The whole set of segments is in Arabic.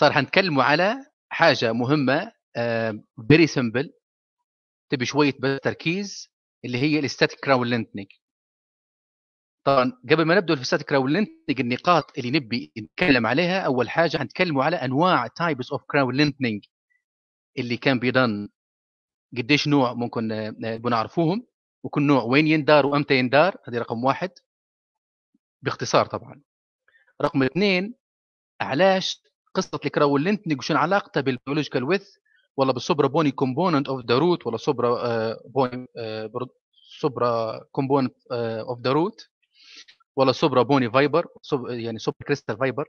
صار حنتكلموا على حاجة مهمة very simple تبي شوية بس تركيز اللي هي ال esthetic crown lengthening طبعا قبل ما نبدأ في ال esthetic crown lengthening النقاط اللي نبي نتكلم عليها أول حاجة حنتكلموا على أنواع types of crown lengthening اللي كان بيدن قديش نوع ممكن بنعرفوهم؟ وكل نوع وين يندار وأمتى يندار؟ هذه رقم واحد. باختصار طبعا. رقم اثنين علاش قصة ال crown lengthening وشنو علاقتها بال biological width ولا بال supra bony component of the root ولا supra bony supra component of the root ولا supra bony fiber يعني supra crestal fiber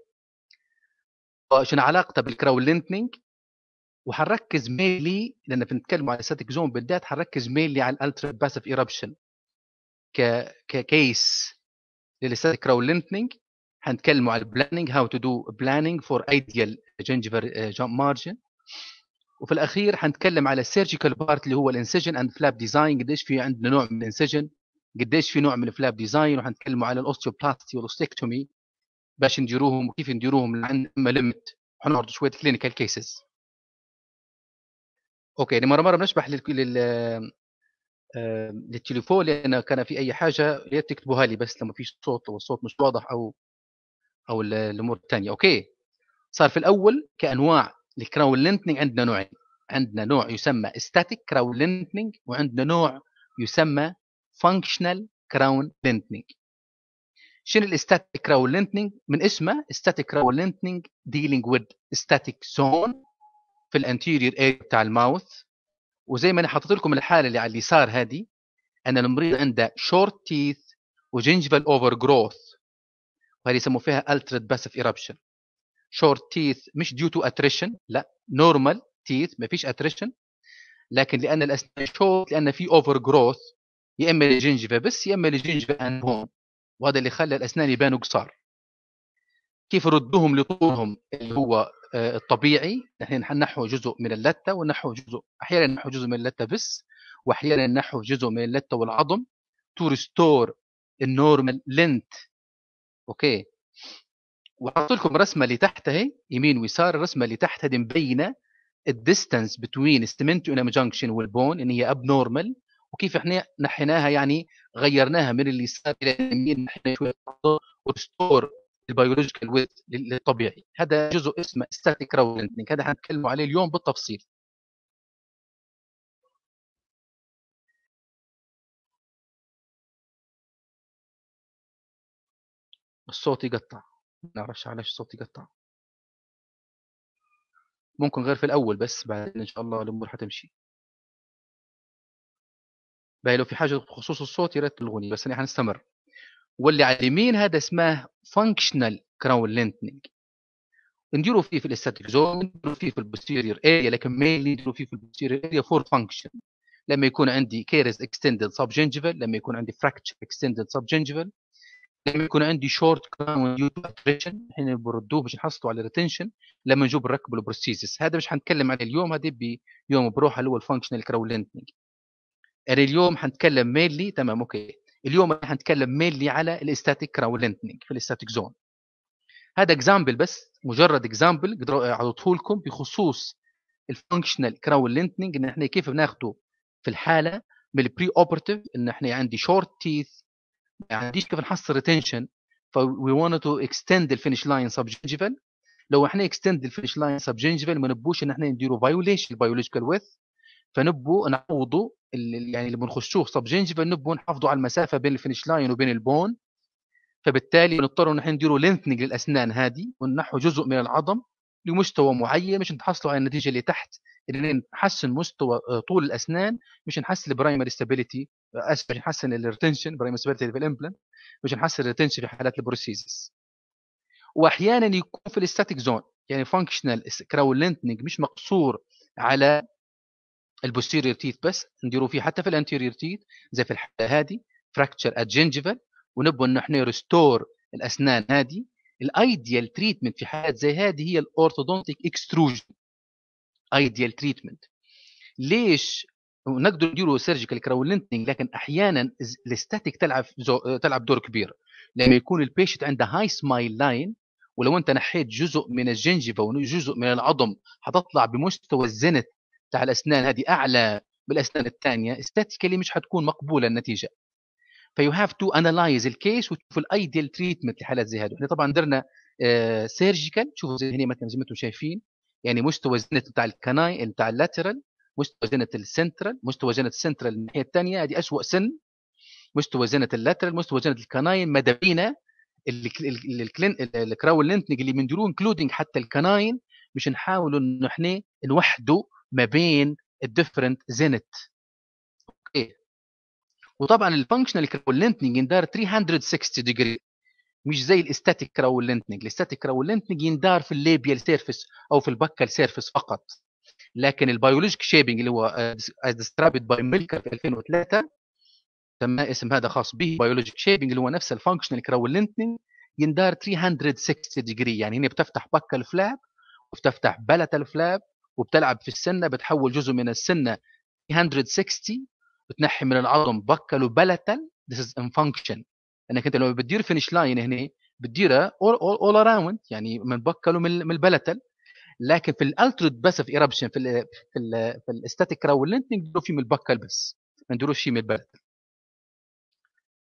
شنو علاقتها بال crown lengthening وحنركز mainly لأن بنتكلم على esthetic zone بالذات حنركز mainly على ال altered passive eruption ك ك case لل esthetic crown lengthening حنتكلموا على ال planning how to do planning for ideal gingival margin وفي الأخير حنتكلم على ال surgical part اللي هو ال incision and flap design قديش في عندنا نوع من ال incision قديش في نوع من ال flap design وحنتكلموا على ال osteoplasty وال ostectomy باش نديروهم وكيف نديروهم لعند limit وحنعرض شوية clinical cases okay يعني مرة مرة بنشبح لل... لل... آه، للتليفون لأن كان في أي حاجة يا تكتبوها لي بس لما فيش صوت أو الصوت مش واضح أو أو الأمور الثانية okay. صار في الأول كأنواع ال crown lengthening عندنا نوعين. عندنا نوع يسمى esthetic crown lengthening وعندنا نوع يسمى functional crown lengthening شنو ال esthetic crown lengthening من اسمه esthetic crown lengthening dealing with esthetic zone في ال anterior area بتاع ال mouth. وزي ما أنا حاطط لكم الحالة اللي على اليسار هذه أن المريض عنده short teeth و gingival overgrowth وهذه يسموا فيها altered passive eruption short teeth مش due to attrition لا normal teeth ما فيش attrition لكن لأن الأسنان شورت لأن في overgrowth يا إما لل gingiva بس يا إما لل gingiva and bone وهذا اللي خلى الأسنان يبانوا قصار. كيف ردوهم لطولهم؟ اللي هو آه، الطبيعي. نحن نحو جزء من اللتة ونحو جزء أحيانا نحو جزء من اللتة بس وأحيانا نحو جزء من اللتة والعظم. to restore ال normal length okay. وحط لكم رسمة اللي تحت أهي يمين ويسار الرسمه اللي تحت هذه مبينة. ال distance between cementoenamel junction وال bone إن هي abnormal وكيف إحنا نحيناها يعني غيرناها من اليسار إلى اليمين نحينا شوية و restore ال biological width للطبيعي. هذا جزء اسمه esthetic crown lengthening هذا حنتكلم عليه اليوم بالتفصيل. الصوت يقطع. ما نعرفش علاش الصوت يقطع. ممكن غير في الأول بس بعدين إن شاء الله الأمور حتمشي. باهي لو في حاجة بخصوص الصوت يا ريت تلغوني بس أنا حنستمر واللي على اليمين هذا اسمه functional crown lengthening نديروا فيه في ال esthetic zone نديروا فيه في ال posterior area لكن mainly نديروا فيه في ال posterior area for function لما يكون عندي caries extended subgingival لما يكون عندي fracture extended subgingival لما يكون عندي short crown إحنا بنردوه باش نحصلوا على retention لما نجوب نركبوا ال prosthesis هذا مش حنتكلم عليه اليوم هذا بيوم بروحه اللي هو ال functional crown lengthening اليوم حنتكلم mainly تمام okay. اليوم حنتكلم mainly على ال esthetic crown lengthening في ال esthetic zone هذا example بس مجرد example اعطيه لكم بخصوص ال functional crown lengthening إن إحنا كيف بناخده في الحالة من ال preoperative إن إحنا عندي short teeth ما عنديش كيف نحصل retention ف we want to extend ال finish line sub لو إحنا extend ال finish line subgingival ما نبوش إن إحنا نديروا violation ال biological width فنبوا نعوضوا اللي يعني اللي بنخشوه subgingival نبوا نحافظوا على المسافة بين ال finish line وبين ال bone. فبالتالي نضطر إن إحنا نديروا lengthening للأسنان هذه وننحوا جزء من العظم لمستوى معين مش نحصلوا على النتيجة اللي تحت إن نحسن مستوى آه، طول الأسنان مش نحسن ال primary stability أسف نحسن ال retention primary stability في ال implant مش نحسن ال retention في حالات ال prosthesis واحيانا يكون في ال esthetic zone يعني functional crown lengthening مش مقصور على ال posterior teeth بس نديروا فيه حتى في ال anterior teeth زي في الحالة هذه fracture at gingival ونبغى ان إحنا restore الأسنان هذه. ال ideal treatment في حالات زي هذه هي ال orthodontic extrusion ideal treatment ليش نقدر نديروا surgical crown lengthening لكن أحيانا ال esthetic تلعب تلعب دور كبير. لما يكون ال patient عنده high smile line ولو أنت نحيت جزء من ال gingiva وجزء من العظم حتطلع بمستوى ال zenith بتاع الأسنان هذه أعلى من الأسنان الثانية esthetically مش حتكون مقبولة النتيجة. ف you have to analyze ال case وتشوف ال ideal treatment لحالات زي هذه إحنا طبعا درنا surgical آه، شوفوا زي هنا مثلا زي ما أنتم شايفين يعني مستوى الزنت بتاع الكناي بتاع اللاترال مستوى زنت السنترال مستوى زنت السنترال الناحية الثانية هذه اسوء سن. مستوى zenith ال lateral مستوى zenith ال canine ماذا بينا ال crown lengthening اللي بنديروه including حتى ال canine مش نحاولوا إنه إحنا نوحدوا ما بين ال different zenith okay وطبعا ال functional crown lengthening يندار 360 degree مش زي ال esthetic crown lengthening ال esthetic crown lengthening يندار في ال labial surface أو في ال buccal surface فقط. لكن ال biologic shaping اللي هو is described by Melker في 2003 تم اسم هذا خاص به biologic shaping اللي هو نفس ال functional crown lengthening يندار 360 degree يعني هنا بتفتح buccal flap وبتفتح palatal flap وبتلعب في السنة بتحول جزء من السنة 360 بتنحي من العظم buccal و palatal this is in function. إنك أنت لو بتدير finish line هنا بتديرها all around يعني من buccal ومن ال palatal لكن في ال altered passive eruption في ال في ال في ال esthetic crown lengthening نديروا فيه من ال buccal بس. ما نديروش فيه من ال palatal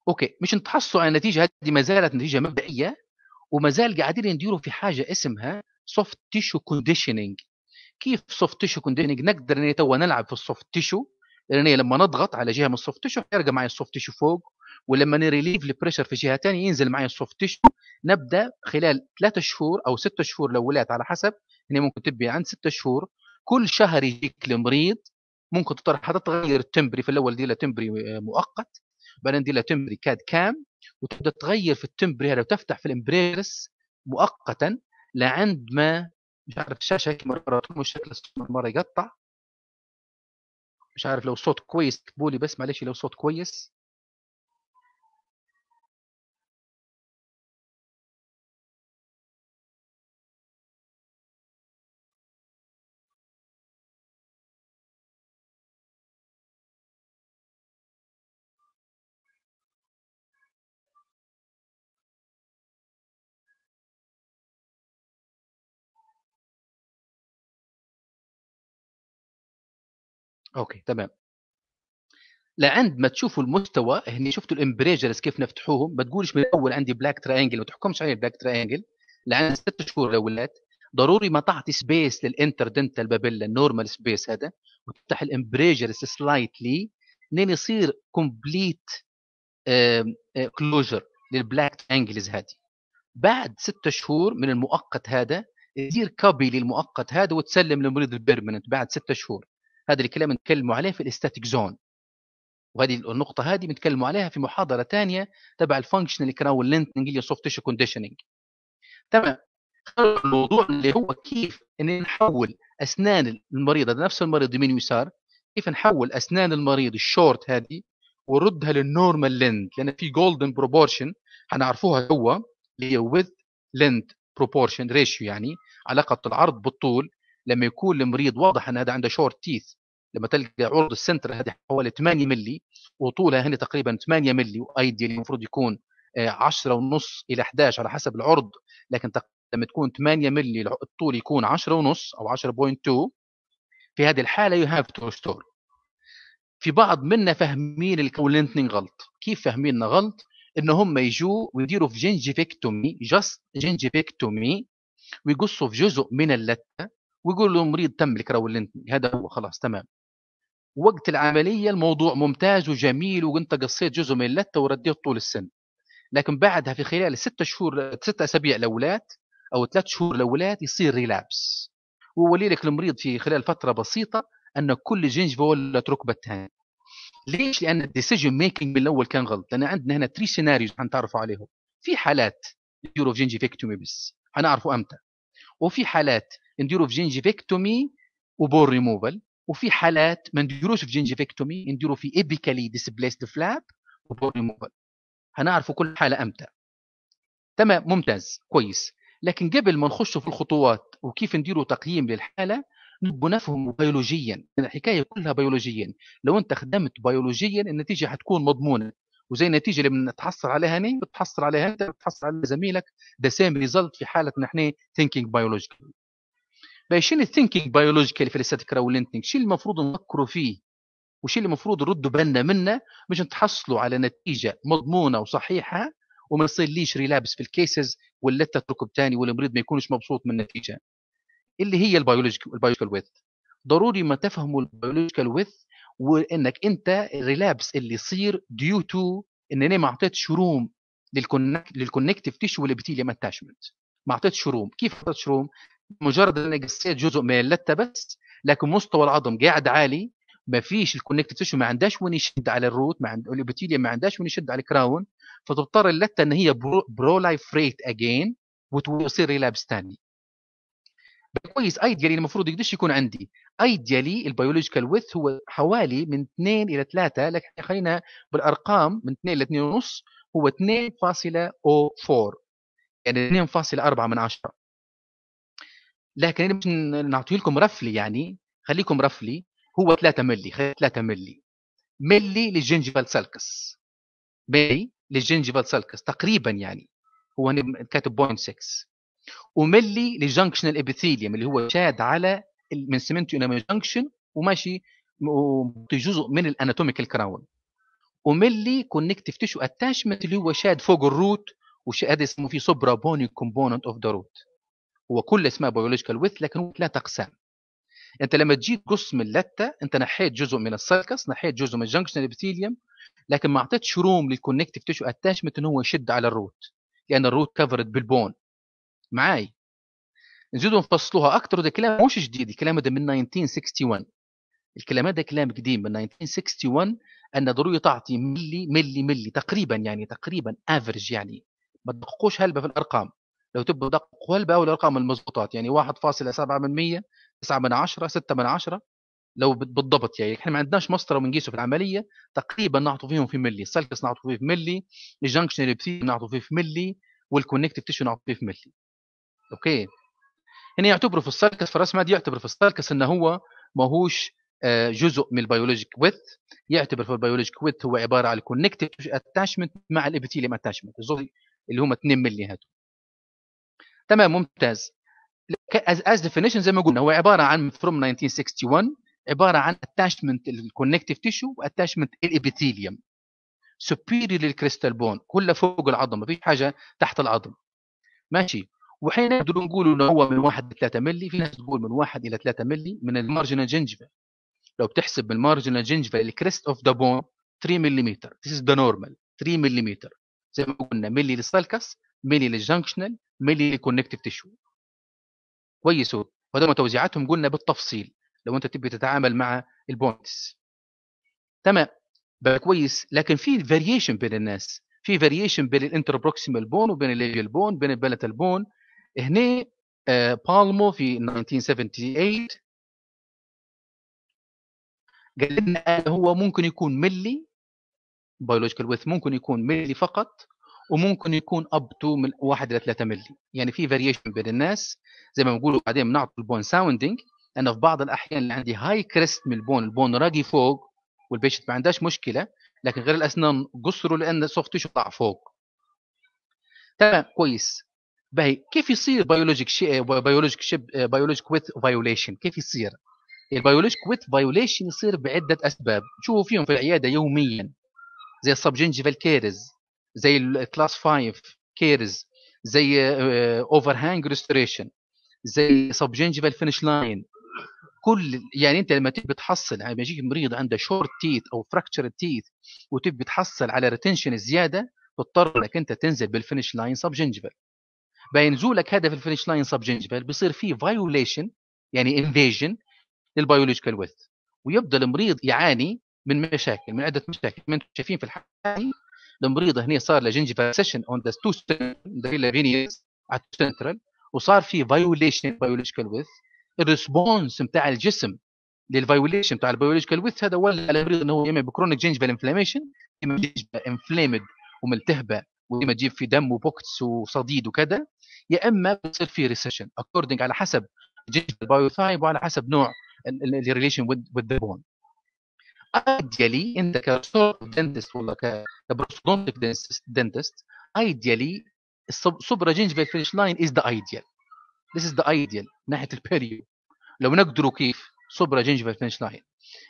okay مش نتحصوا على النتيجه هذه ما زالت نتيجة مبدئية وما زال قاعدين نديروا في حاجة اسمها soft tissue conditioning كيف soft tissue conditioning نقدر تو نلعب في ال soft tissue لأن لما نضغط على جهة من ال soft tissue يرجع معي ال soft tissue فوق ولما ن relieve ال pressure في جهة ثانية ينزل معي ال soft tissue نبدأ خلال ثلاثة شهور أو ستة شهور الأولات على حسب هنا ممكن تبي عند ستة شهور. كل شهر يجيك المريض ممكن تطرح حتتغير ال temporary في الأول دي temporary مؤقت بعدين دي temporary CAD/CAM وتبدأ تغير في ال temporary هذا وتفتح في ال embrasures مؤقتا لعند ما مش عارف الشاشة هيك مرة مش شكل مرة يقطع. مش عارف لو الصوت كويس اكتبوا لي بس معلش لو صوت كويس. okay تمام. لعند ما تشوفوا المستوى هني شفتوا ال embrasures كيف نفتحوهم؟ ما تقولش من الأول عندي black triangle ما تحكمش عليه black triangle لعند ست شهور الأولات ضروري ما تعطي space لل interdental papilla ال normal space هذا وتفتح ال embrasures slightly لين يصير complete closure لل black triangles هذه. بعد ستة شهور من المؤقت هذا يدير copy للمؤقت هذا وتسلم للمريض ال permanent بعد ستة شهور. هذا الكلام نتكلموا عليه في ال esthetic zone. وهذه النقطة هذه بنتكلموا عليها في محاضرة ثانية تبع ال functional crown lengthening اللي soft tissue conditioning تمام. الموضوع اللي هو كيف إن نحول أسنان المريض هذا نفس المريض يمين ويسار. كيف نحول أسنان المريض الشورت هذه ونردها لل normal length لأن في golden proportion حنعرفوها هو اللي هي width length proportion ratio يعني علاقة العرض بالطول لما يكون المريض واضح إن هذا عنده short teeth لما تلقى عرض السنتر هذه حوالي 8 ملي وطولها هنا تقريبا 8 ملي و ideal المفروض يكون 10 ونص إلى 11 على حسب العرض لكن لما تكون 8 ملي الطول يكون 10 ونص أو 10.2 في هذه الحالة you have to restore في بعض منا فاهمين ال crown lengthening غلط كيف فاهميننا غلط؟ ان هم يجوا ويديروا في gingivectomy just gingivectomy ويقصوا في جزء من اللثه ويقول له مريض تم ال crown lengthening هذا هو خلاص تمام. وقت العملية الموضوع ممتاز وجميل وأنت قصيت جزء من اللثه ورديت طول السن لكن بعدها في خلال ست شهور ست أسابيع الأولات أو ثلاث شهور الأولات يصير relapse وولي لك المريض في خلال فترة بسيطة أن كل gingiva ولت ركبت ثانية ليش؟ لأن ال decision making من الأول كان غلط. لأن عندنا هنا three scenarios حنتعرفوا عليهم. في حالات نديروا في gingivectomy بس. حنعرفوا أمتى؟ وفي حالات نديروا في gingivectomy وبور ريموفال وفي حالات ما نديروش في جنجيفيكتومي نديروا في ايبيكالي ديسبليست فلاب وبور ريموفال. هنعرفوا كل حالة أمتى. تمام ممتاز كويس. لكن قبل ما نخش في الخطوات وكيف نديروا تقييم للحالة نبغى نفهم بيولوجيا. الحكاية كلها بيولوجيا. لو أنت خدمت بيولوجيا النتيجة حتكون مضمونة. وزي النتيجه اللي بنتحصل عليها هنا بتحصل عليها أنت بتحصل على زميلك. the same result في حالة نحن thinking biological شنو ال thinking biological في ال esthetic crown lengthening شو المفروض نفكروا فيه؟ وش اللي المفروض نردوا بالنا منه باش تحصلوا على نتيجة مضمونة وصحيحة وما يصيرليش relapse في ال cases ولا تتركب ثاني والمريض ما يكونش مبسوط من النتيجة. اللي هي ال biological width ضروري ما تفهموا ال biological width وإنك أنت ال relapse اللي يصير due to إن أنا ما اعطيتش room لل connective tissue وال epithelium attachment ما اعطيتش room كيف اعطيتش room مجرد اني قصيت جزء من اللثة بس لكن مستوى العظم قاعد عالي. ما فيش ال connective tissue ما عندهاش وين يشد على ال root ما عند ال epithelium ما عندهاش وين يشد على ال crown فتضطر اللثة إن هي pro, proliferate again وتصير relapse ثاني كويس. ideally المفروض يقدرش يكون عندي. ideally ال biological width هو حوالي من 2 إلى 3 لكن خلينا بالأرقام من 2 إلى 2 ونص هو 2.04 يعني 2.4 من 10 لكن أنا مش نعطيه لكم roughly يعني خليكم roughly هو 3 ملي 3 ملي ملي لل gingival sulcus ملي لل gingival sulcus تقريبا يعني. هو كاتب 0.6 وملي ل junctional epithelium اللي هو شاد على من سمنتو إلى جنكشن وماشي جزء من ال anatomical crown وملي connective tissue attachment اللي هو شاد فوق ال root وهذا اسمه في supra bony component of the root هو كل اسمه biological width لكن ثلاث أقسام. أنت لما تجي تقص من اللته أنت نحيت جزء من ال sulcus نحيت جزء من ال junction epithelium لكن ما أعطيتش room لل connective tissue attachment إنه هو يشد على ال root لأن ال root covered بال bone معاي. نزيدوا نفصلوها أكثر وده كلام مش جديد الكلام ده من 1961 الكلام ده كلام قديم من 1961 أن ضروري تعطي ملي ملي ملي تقريبا يعني تقريبا average يعني. ما تدققوش هلبة في الأرقام. لو تبقوا دققوا هلبة أو الأرقام المضبوطات يعني 1.7 من 100 9 من 10 6 من 10 لو بالضبط يعني إحنا ما عندناش مسطره وبنقيسه في العملية تقريبا نعطوا فيهم في ملي. ال sulcus نعطوا فيه في ملي ال junction اللي نعطوا فيه في ملي وال connective tissue نعطوا فيه في ملي. okay. هنا يعتبروا في الرسمه دي يعتبر في ال sulcus إنه هو ماهوش آه، جزء من ال biologic width يعتبر في ال biologic width هو عبارة عن ال connective attachment مع ال epithelium attachment اللي هم 2 ملي هاتوا. تمام ممتاز. as definition زي ما قلنا هو عبارة عن from 1961 عبارة عن اتاشمنت الكونكتيف تيشو واتاشمنت الابيثيليوم سوبيريور للكريستال بون كله فوق العظم ما فيش حاجة تحت العظم. ماشي. وحين نقدر نقول إنه هو من 1 ل 3 ملي في ناس تقول من 1 إلى 3 ملي من ال marginal gingiva لو بتحسب ال marginal gingiva ال crest of the bone 3 ملم this is the normal 3 ملم زي ما قلنا ملي لل sulcus ملي لل junctional ملي لل connective tissue كويس وهذول توزيعاتهم قلنا بالتفصيل لو أنت تبي تتعامل مع ال points. تمام. بقى كويس. لكن في variation بين الناس. في variation بين ال interproximal bone وبين ال lingual bone بين ال palatal bone هنا بالمو في 1978 قال لنا هو ممكن يكون ملي biological width ممكن يكون ملي فقط وممكن يكون up to من 1 إلى 3 ملي. يعني في variation بين الناس. زي ما بنقولوا بعدين بنعطي ال bone sounding أنا في بعض الأحيان اللي عندي high crest من ال bone ال bone راقي فوق وال patient ما عندهاش مشكلة لكن غير الأسنان قصروا لأن ال soft tissue طلع فوق. تمام كويس. باهي. كيف يصير biologic شي biologic شيب biologic width violation كيف يصير؟ ال biologic width violation يصير بعدة أسباب. تشوفوا فيهم في العيادة يوميا. زي ال subgingival caries زي ال class 5 caries زي overhang restoration زي subgingival finish line كل يعني أنت لما تبي تحصل يعني يجيك مريض عنده short teeth أو fractured teeth وتبي تحصل على retention زيادة تضطر إنك أنت تنزل بال finish line subgingival بنزولك هذا ال finish line subgingival بيصير فيه violation يعني invasion لل biological width ويبدأ المريض يعاني من مشاكل من عدة مشاكل. ما أنتم شايفين في الحالة المريض هنا صار له gingival recession on the two veneers على السنترال وصار في violation biological width ال response بتاع الجسم لل violation بتاع ال biological width هذا ولا على المريض إنه هو إما ب chronic gingival inflammation إما inflamed وملتهبة واما تجيب في دم و pockets وصديد وكذا يا إما بتصير في recession according على حسب ال biotype وعلى حسب نوع ال relation with the bone ideally انت ك dentist ولا ك prosthodontic dentist ideally ال supragingival finish line is the ideal this is the ideal ناحية ال perio لو نقدروا كيف؟ supragingival finish line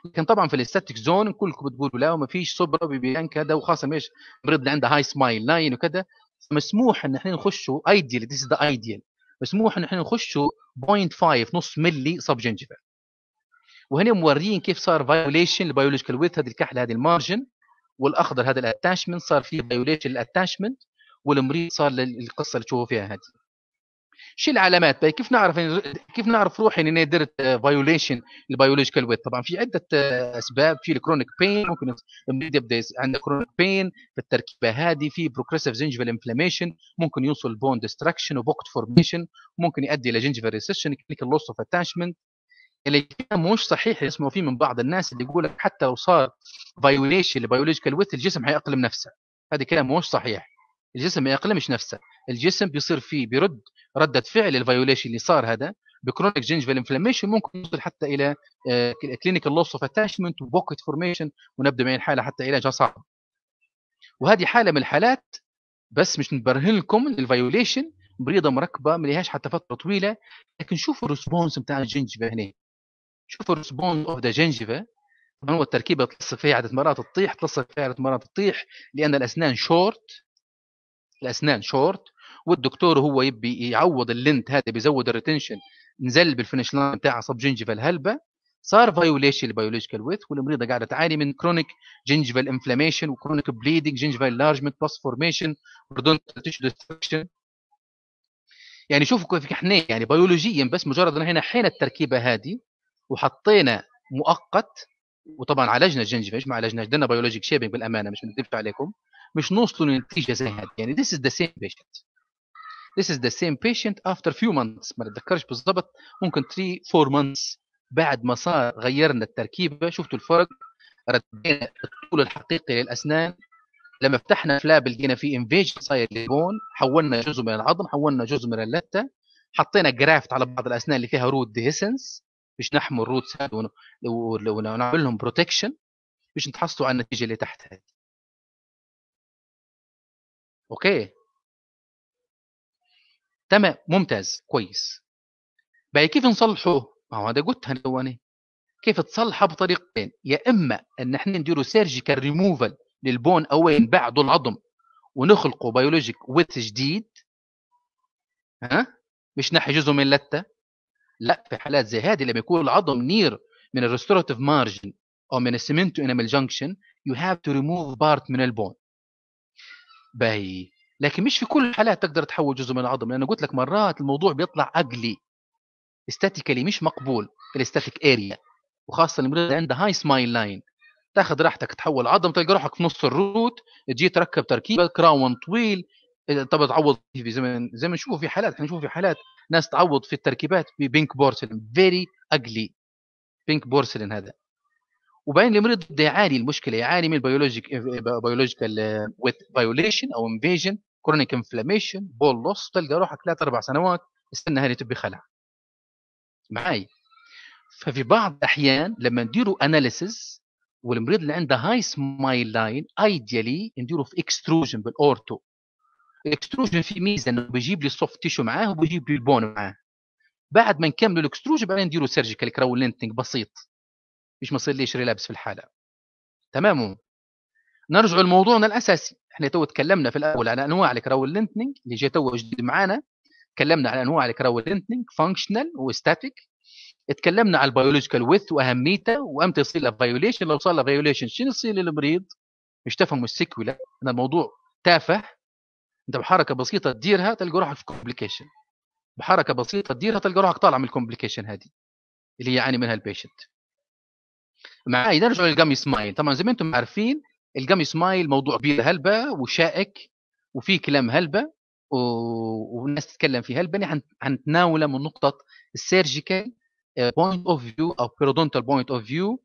لكن طبعا في ال esthetic zone كلكم بتقولوا لا وما فيش supra بيبان كذا وخاصة مش المريض اللي عنده high smile line وكذا مسموح إن إحنا نخشوا ideal this the ideal مسموح إن إحنا نخشوا 0.5 نص ملي subgingival وهنا موريين كيف صار violation ال biological width هذه الكحله هذه ال margin والأخضر هذا ال attachment صار فيه violation لل attachment والمريض صار للقصه اللي تشوفوا فيها هذه. شو العلامات؟ بقى كيف نعرف كيف نعرف روحي اني درت violation ال biological width طبعا في عدة أسباب. في ال chronic pain ممكن يبدأ عنده chronic pain في التركيبة هذه. في progressive gingival inflammation ممكن يوصل bone destruction و pocket formation ممكن يؤدي إلى gingival recession clinical loss of attachment اللي مش صحيح يسمعوا فيه من بعض الناس اللي يقول لك حتى لو صار فايوليشن لبيولوجيكال ويت الجسم حيأقلم نفسه. هذا كلام مش صحيح. الجسم ما يأقلمش نفسه. الجسم بيصير فيه بيرد ردة فعل ال violation اللي صار هذا ب chronic gingival inflammation ممكن يوصل حتى إلى clinical loss of attachment و pocket formation ونبدأ من الحالة حتى علاجها صعب. وهذه حالة من الحالات بس مش نبرهن لكم ال violation مريضة مركبة ما لهاش حتى فترة طويلة لكن شوفوا ال response بتاع ال gingiva هنا. شوفوا ال response of the gingiva هو التركيبة تلصق فيها عده مرات تطيح تلصق فيها عده مرات تطيح لأن الأسنان شورت الأسنان شورت والدكتور هو يبي يعوض ال length هذا بيزود ال retention نزل بال finish line بتاع subgingival هلبة صار violation ال biological width والمريضة قاعدة تعاني من chronic gingival inflammation و chronic bleeding gingival enlargement pus formation يعني شوفوا كيف إحنا يعني بيولوجي بس مجرد ان نحينا التركيبة هذه وحطينا مؤقت وطبعا عالجنا ال gingiva مش ما عالجناش درنا biologic shaping بالأمانة مش بنكذب عليكم. مش نوصلوا لنتيجة زي هذه. يعني this is the same patient. This is the same patient after few months. ما نتذكرش بالضبط. ممكن 3 4 months بعد ما صار غيرنا التركيبة. شفتوا الفرق؟ ردينا الطول الحقيقي للأسنان. لما فتحنا flap لقينا فيه invasion صاير لل bone. حولنا جزء من العظم حولنا جزء من اللثة حطينا graft على بعض الأسنان اللي فيها root dehiscence باش نحمي ال roots ونعمل لهم protection باش نتحصلوا على النتيجة اللي تحت هذه. okay. تمام ممتاز كويس. بقى كيف نصلحه؟ ما هو هذا قلتها أنا كيف تصلحها بطريقتين؟ يا إما إن إحنا نديروا سيرجيكال ريموفال لل bone اوين بعده العظم ونخلقه biologic width جديد. ها؟ مش نحي جزء من لثة. لا في حالات زي هذه لما يكون العظم near من ال restorative margin أو من السيمنتو انامل جانكشن يو هاف تو ريموف بارت من ال bone. باهي. لكن مش في كل الحالات تقدر تحول جزء من العظم لأن قلت لك مرات الموضوع بيطلع ugly esthetically مش مقبول في ال esthetic area وخاصة المريض اللي عنده high smile line تاخذ راحتك تحول عظم تلقى روحك في نص ال root تجي تركب تركيبة crown طويل طب تعوض في زي ما زي ما نشوف في حالات إحنا نشوف في حالات ناس تعوض في التركيبات ب pink porcelain very ugly pink porcelain هذا. وبعدين المريض بده يعاني المشكلة يعاني من biologic biological width violation أو invasion chronic inflammation bone loss تلقى روحك ثلاث أربع سنوات استنى هذه تبي خلع. معي. ففي بعض الأحيان لما نديروا analysis والمريض اللي عنده high smile line ideally نديروا في extrusion بال ortho ال extrusion فيه ميزة إنه بيجيب لي ال soft tissue معاه وبيجيب لي ال bone معاه. بعد ما نكملوا ال extrusion بعدين نديروا surgical crown lengthening بسيط. مش ما يصير ليش relapse في الحالة. تمام؟ نرجع لموضوعنا الأساسي. إحنا تو تكلمنا في الأول عن أنواع ال crown lengthening اللي جاي تو جديد معانا. تكلمنا عن أنواع ال crown lengthening functional و esthetic اتكلمنا على ال biological width وأهميته وامتى يصير له violation لو صار له فايوليشن شنو يصير للمريض؟ مش تفهموا السيكولا ان الموضوع تافه. أنت بحركة بسيطة تديرها تلقى روحك في complication بحركة بسيطة تديرها تلقى روحك طالع من ال complication هذه. اللي يعاني منها ال patient معي. نرجع لل gummy smile. طبعا زي ما أنتم عارفين ال gummy smile موضوع كبير هلبة وشائك وفي كلام هلبة و... والناس تتكلم فيه هلبة. حنتناوله من نقطة ال surgical point of view أو periodontal point of view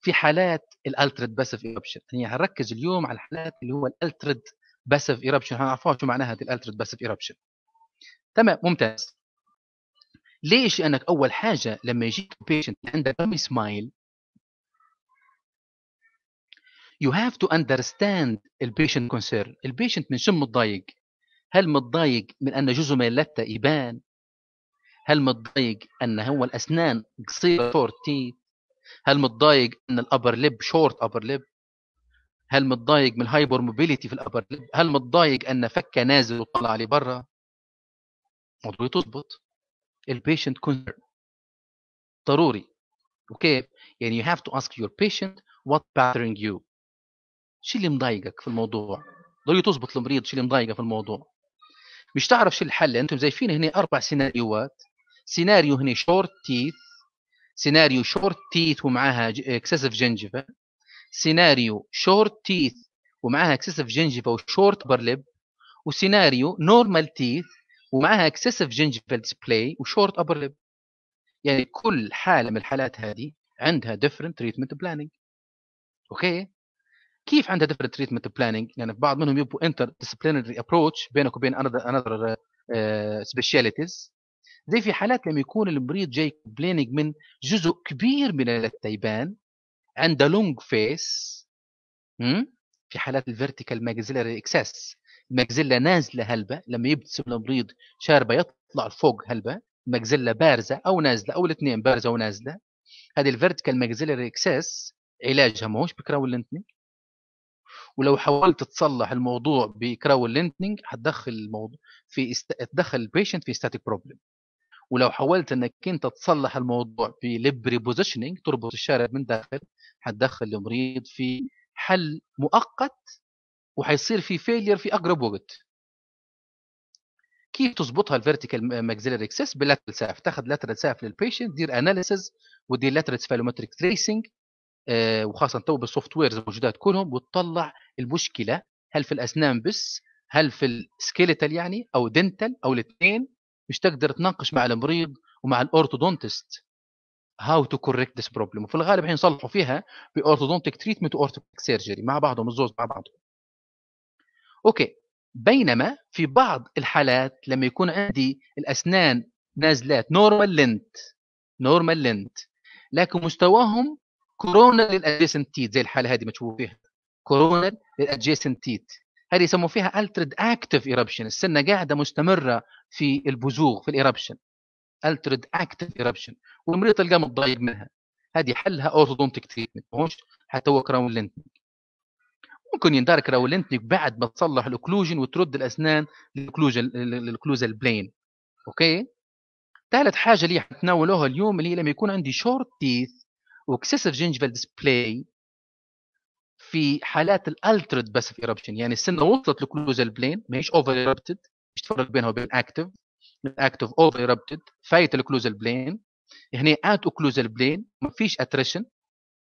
في حالات ال altered passive eruption يعني هنركز اليوم على الحالات اللي هو ال altered passive eruption هنعرفوها شو معناها ال altered passive eruption تمام ممتاز. ليش لانك أول حاجة لما يجيك patient عنده gummy smile you have to understand ال patient concern. ال patient من شو متضايق؟ هل متضايق من أن جزء من اللثة يبان هل متضايق أن هو الأسنان قصيرة شورت هل متضايق أن ال upper lip short upper lip هل متضايق من ال hypermobility في ال upper lip هل متضايق أن فكه نازل وطلع لي برا؟ موضوع تظبط ال patient concern ضروري. وكيف يعني you have to ask your patient what bothering you. شو اللي مضايقك في الموضوع؟ ضروري تظبط المريض شو اللي مضايقه في الموضوع؟ مش تعرف شو الحل أنتم شايفين هنا أربع سيناريوهات. سيناريو هنا short teeth سيناريو short teeth ومعاها excessive gingiva سيناريو short teeth ومعاها excessive gingiva و short upper lip وسيناريو normal teeth ومعاها excessive gingival display و short upper lip يعني كل حالة من الحالات هذه عندها different treatment planning okay كيف عندها different treatment planning في بعض منهم يبقوا interdisciplinary approach بينك وبين other specialties زي في حالات لما يكون المريض جاي complaining من جزء كبير من التيبان عنده long face في حالات ال vertical maxillary excess ال maxilla نازلة هلبة لما يبتسم المريض شاربه يطلع فوق هلبة maxilla بارزة أو نازلة أو الاثنين بارزة ونازلة. هذه ال vertical maxillary excess علاجها ما هوش ب crown lengthening ولو حاولت تصلح الموضوع ب crown lengthening حتدخل الموضوع في esth... تدخل ال patient في esthetic problem ولو حاولت إنك أنت تصلح الموضوع ب lip repositioning تربط الشارب من داخل حتدخل المريض في حل مؤقت وحيصير في failure في أقرب وقت. كيف تظبطها ال vertical maxillary excess ب lateral ceph تاخذ lateral ceph لل patient دير analysis ودير lateral cephalometric tracing وخاصة تو بال softwares الموجودات كلهم وتطلع المشكلة. هل في الأسنان بس؟ هل في ال skeletal يعني؟ أو dental أو الاثنين؟ مش تقدر تناقش مع المريض ومع ال orthodontist how to correct this problem وفي الغالب حينصلحوا فيها ب orthodontic treatment و orthognathic surgery مع بعضهم الزوز مع بعضهم. okay. بينما في بعض الحالات لما يكون عندي الأسنان نازلات normal length normal length لكن مستواهم coronal لل adjacent teeth زي الحالة هذه ما تشوفوا فيها. coronal لل adjacent teeth هذه يسموا فيها altered active eruption السنة قاعدة مستمرة في البزوغ في ال eruption altered active eruption والمريض تلقاه متضايق منها. هذه حلها orthodontic treatment. مش حتى هو crown lengthening ممكن يندار crown lengthening بعد ما تصلح ال occlusion وترد الأسنان لل occlusion لل occlusal plane. okay؟ ثالث حاجة اللي حنتناولوها اليوم اللي هي لما يكون عندي short teeth و excessive gingival display في حالات ال altered passive eruption يعني السنة وصلت ل occlusal plane ماهيش over erupted مش تفرق بينها وبين active active over erupted فايت ال occlusal plane هنا at occlusal plane ما فيش attrition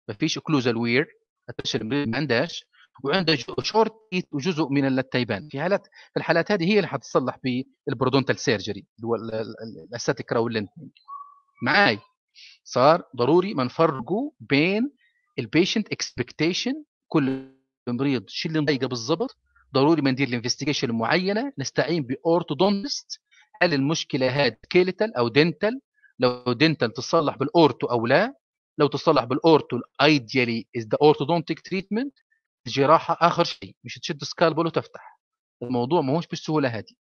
ما فيش occlusal wear attrition ما عندهاش. وعنده short teeth وجزء من اللتة يبان في حالات في الحالات هذه هي اللي حتصلح بال periodontal surgery اللي هو ال esthetic crown معاي. صار ضروري ما نفرقوا بين ال patient expectation كل مريض شو اللي مضايقه بالضبط ضروري ما ندير ال investigation المعينه نستعين ب orthodontist هل المشكلة هذه skeletal أو dental لو dental تصلح بال ortho أو لا لو تصلح بال ortho ideally is the orthodontic treatment الجراحه آخر شيء مش تشد scalpel وتفتح. الموضوع ما هوش بالسهولة هذه.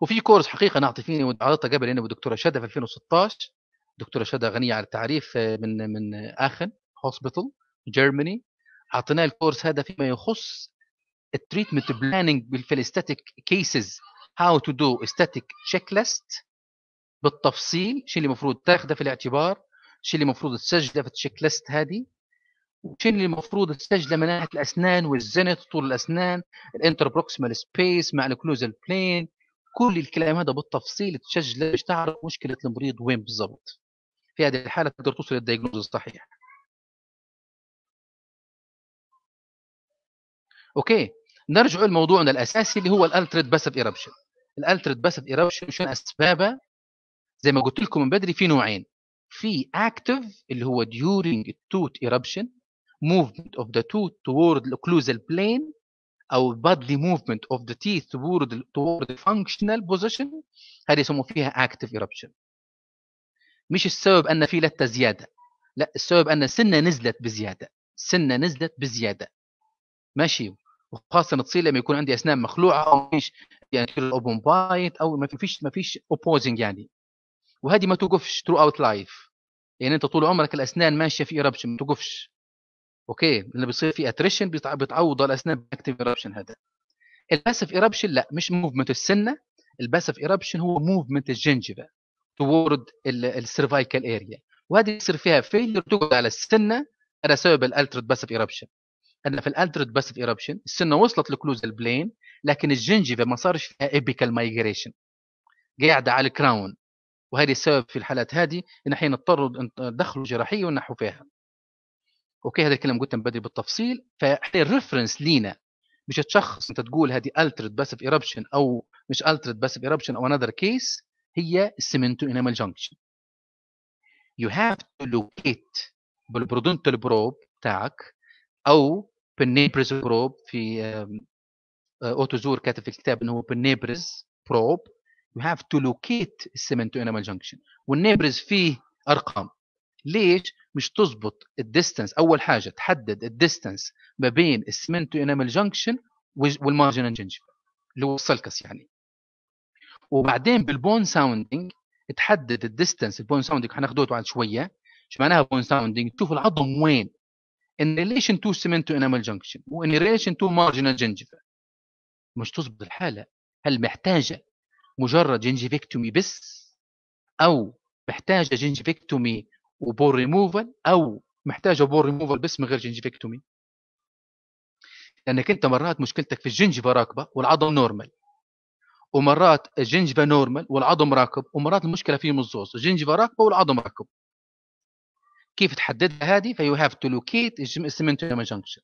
وفي كورس حقيقة نعطي فيه عرضتها قبل أنا والدكتوره شده في 2016 دكتوره شده غنيه عن التعريف من من آخن hospital Germany أعطيناه الكورس هذا فيما يخص ال treatment planning في ال esthetic cases how to do esthetic checklist بالتفصيل شو اللي المفروض تاخذه في الاعتبار شو اللي المفروض تسجله في ال checklist هذه وشو اللي المفروض تسجله من ناحية الأسنان وال zenith طول الأسنان ال interproximal space مع ال occlusal plane كل الكلام هذا بالتفصيل تسجله باش تعرف مشكلة المريض وين بالضبط. في هذه الحالة تقدر توصل لل diagnose الصحيح. okay. نرجع لموضوعنا الأساسي اللي هو ال altered passive eruption ال altered passive eruption شنو اسبابها زي ما قلت لكم من بدري في نوعين. في active اللي هو during tooth eruption movement of the tooth toward the occlusal plane أو bodily movement of the teeth toward toward the functional position. هذه يسموا فيها active eruption. مش السبب أن في لتة زيادة. لا السبب أن السنة نزلت بزيادة. سنة نزلت بزيادة. ماشي. وخاصة تصير لما يكون عندي أسنان مخلوعة أو فيش يعني open bite أو ما فيش ما فيش opposing يعني. وهذه ما توقفش throughout life يعني أنت طول عمرك الأسنان ماشية في eruption ما توقفش. okay. لأنه بيصير في attrition بتعوض الأسنان ب active eruption هذا. ال passive eruption لا مش movement السنة. ال passive eruption هو movement ال gingiva toward ال cervical area وهذه يصير فيها failure تقعد على السنة هذا سبب ال altered passive eruption أن في ال altered passive eruption السنة وصلت ل occlusal plane لكن ال gingiva ما صارش فيها apical migration قاعدة على ال crown وهذه السبب في الحالات هذه إن أحيانا نضطر ندخلوا جراحيه ونحو فيها. okay هذا الكلام قلت بدري بالتفصيل. فاحنا ال reference لينا مش تشخص أنت تقول هذه altered passive eruption أو مش altered passive eruption أو another case هي ال cemento enamel junction. You have to locate بال periodontal probe تاعك أو بال Nabers probe في author كاتب في الكتاب إنه هو بال Nabers probe you have to locate ال cemento enamel junction. وال Nabers فيه أرقام. ليش؟ مش تظبط ال distance أول حاجة تحدد ال distance ما بين ال cemento enamel junction وال marginal gingiva اللي هو ال sulcus يعني. وبعدين بال bone sounding تحدد ال distance. ال bone sounding حناخذه بعد شوية. إيش معناها bone sounding تشوف العظم وين. In relation to cemento enamel junction. و in relation to marginal gingiva مش تظبط الحالة. هل محتاجة مجرد gingivectomy بس؟ أو محتاجة gingivectomy وبور ريموفال أو محتاجة بور ريموفال بس من غير جنجيفيكتومي لأنك أنت مرات مشكلتك في ال gingiva راكبة والعظم normal ومرات ال gingiva normal والعظم راكب ومرات المشكلة فيهم الزوز. ال gingiva راكبة والعظم راكب. كيف تحددها هذه؟ ف you have to locate ال cemento enamel junction.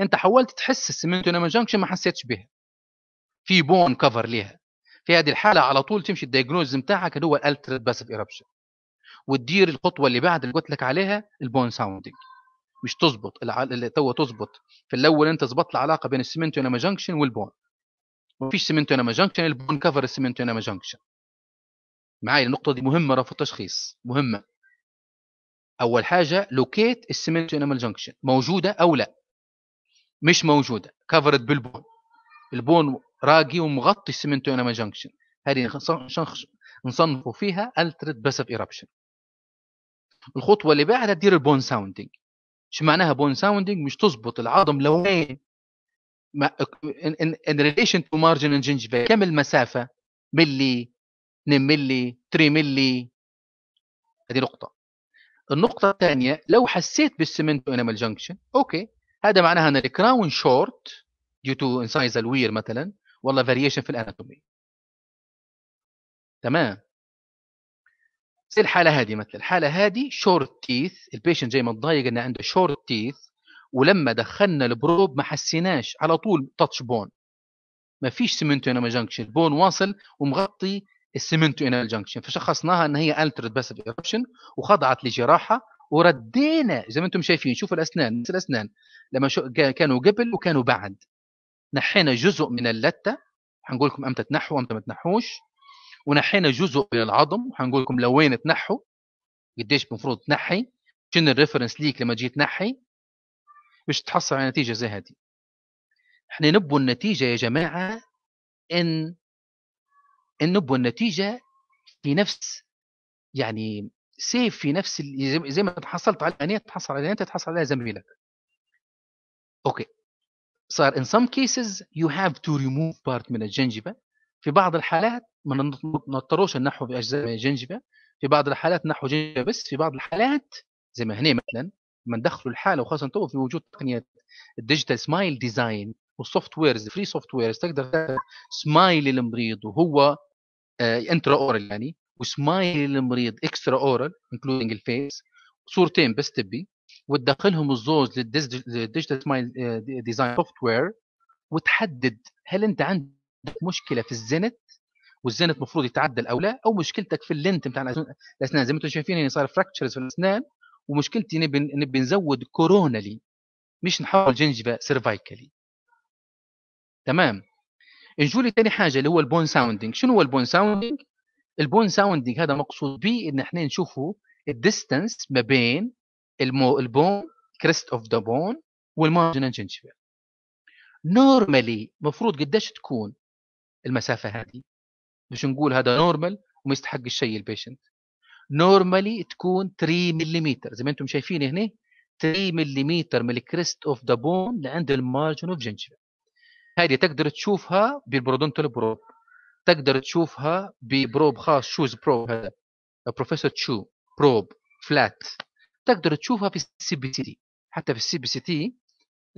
أنت حاولت تحس ال cementoenamel junction ما حسيتش بها. في bone cover ليها. في هذه الحالة على طول تمشي ال diagnosis بتاعك اللي هو ال altered passive eruption وتدير الخطوة اللي بعد اللي قلت لك عليها ال bone sounding مش تظبط تو تظبط في الأول أنت ظبطت العلاقة بين ال cementoenamel junction وال bone. ما فيش cementoenamel junction ال bone cover ال cementoenamel junction. معايا النقطة دي مهمة في التشخيص مهمة. أول حاجة locate ال cementoenamel junction موجودة أو لا؟ مش موجودة covered بال bone. ال bone راقي ومغطي ال cementoenamel junction هذه نصنفوا فيها altered passive eruption الخطوة اللي بعدها تدير ال bone sounding إيش معناها bone sounding مش تظبط العظم لوين؟ in relation to margin gingiva كم المسافة؟ ملي 2 ملي 3 ملي؟ هذه نقطة. النقطة الثانية لو حسيت بال cementoenamel junction okay. هذا معناها أن ال crown short due to incisal wear مثلا والله variation في ال anatomy. تمام. زي الحالة هذه مثلا. الحالة هذه short teeth ال patient جاي متضايق إنه عنده short teeth ولما دخلنا ال probe ما حسيناش على طول touch bone ما فيش cementoenamel junction. ال bone واصل ومغطي ال cementoenamel junction فشخصناها إن هي altered passive eruption وخضعت لجراحة وردينا. زي ما أنتم شايفين شوفوا الأسنان نفس الأسنان. لما شو كانوا قبل وكانوا بعد. نحينا جزء من اللتة. حنقول لكم أمتى تنحوا وامتى ما تنحوش. ونحينا جزء من العظم. حنقول لكم لوين تنحوا. قديش المفروض تنحي. شنو ال reference ليك لما جيت تنحي. مش تحصل على نتيجة زي هذه. إحنا نبغى النتيجة يا جماعة إن النبوة النتيجة في نفس يعني سيف في نفس زي ما تحصلت على الأنية تحصل على أنت تحصل عليها زميلك أوكي. صار in some cases you have to remove part من الجنجبة. في بعض الحالات ما نضطروش نحو بأجزاء من الجنجبة. في بعض الحالات نحو جنجبة بس. في بعض الحالات زي ما هنا مثلا لما ندخلوا الحالة وخاصة تو في وجود تقنية ال digital smile design وال softwares free softwares تقدر smile للمريض وهو intraoral يعني و smile للمريض extraoral including ال face صورتين بس تبي وتدخلهم الزوز لل digital smile design software وتحدد هل انت عندك مشكلة في الزنت والزنت المفروض يتعدل أو لا أو مشكلتك في ال length بتاع الأسنان. زي ما أنتم شايفين يعني صار fractures في الأسنان ومشكلتي نبي نبي نزود coronally مش نحول gingiva cervically تمام؟ نجوا لي ثاني حاجة اللي هو ال bone sounding شنو هو ال bone sounding ال bone sounding هذا مقصود به إن إحنا نشوفوا ال distance ما بين المو ال bone crest of the bone وال margin gingival normally المفروض قديش تكون المسافة هذه؟ باش نقول هذا normal وما يستحق الشيء ال patient normally تكون 3 ملم زي ما أنتم شايفين هنا 3 ملم من ال crest of the bone لعند ال margin of gingival هذه تقدر تشوفها بال periodontal probe. تقدر تشوفها ب probe خاص Chu's probe هذا. professor Chu probe flat تقدر تشوفها في ال CBCT حتى في ال CBCT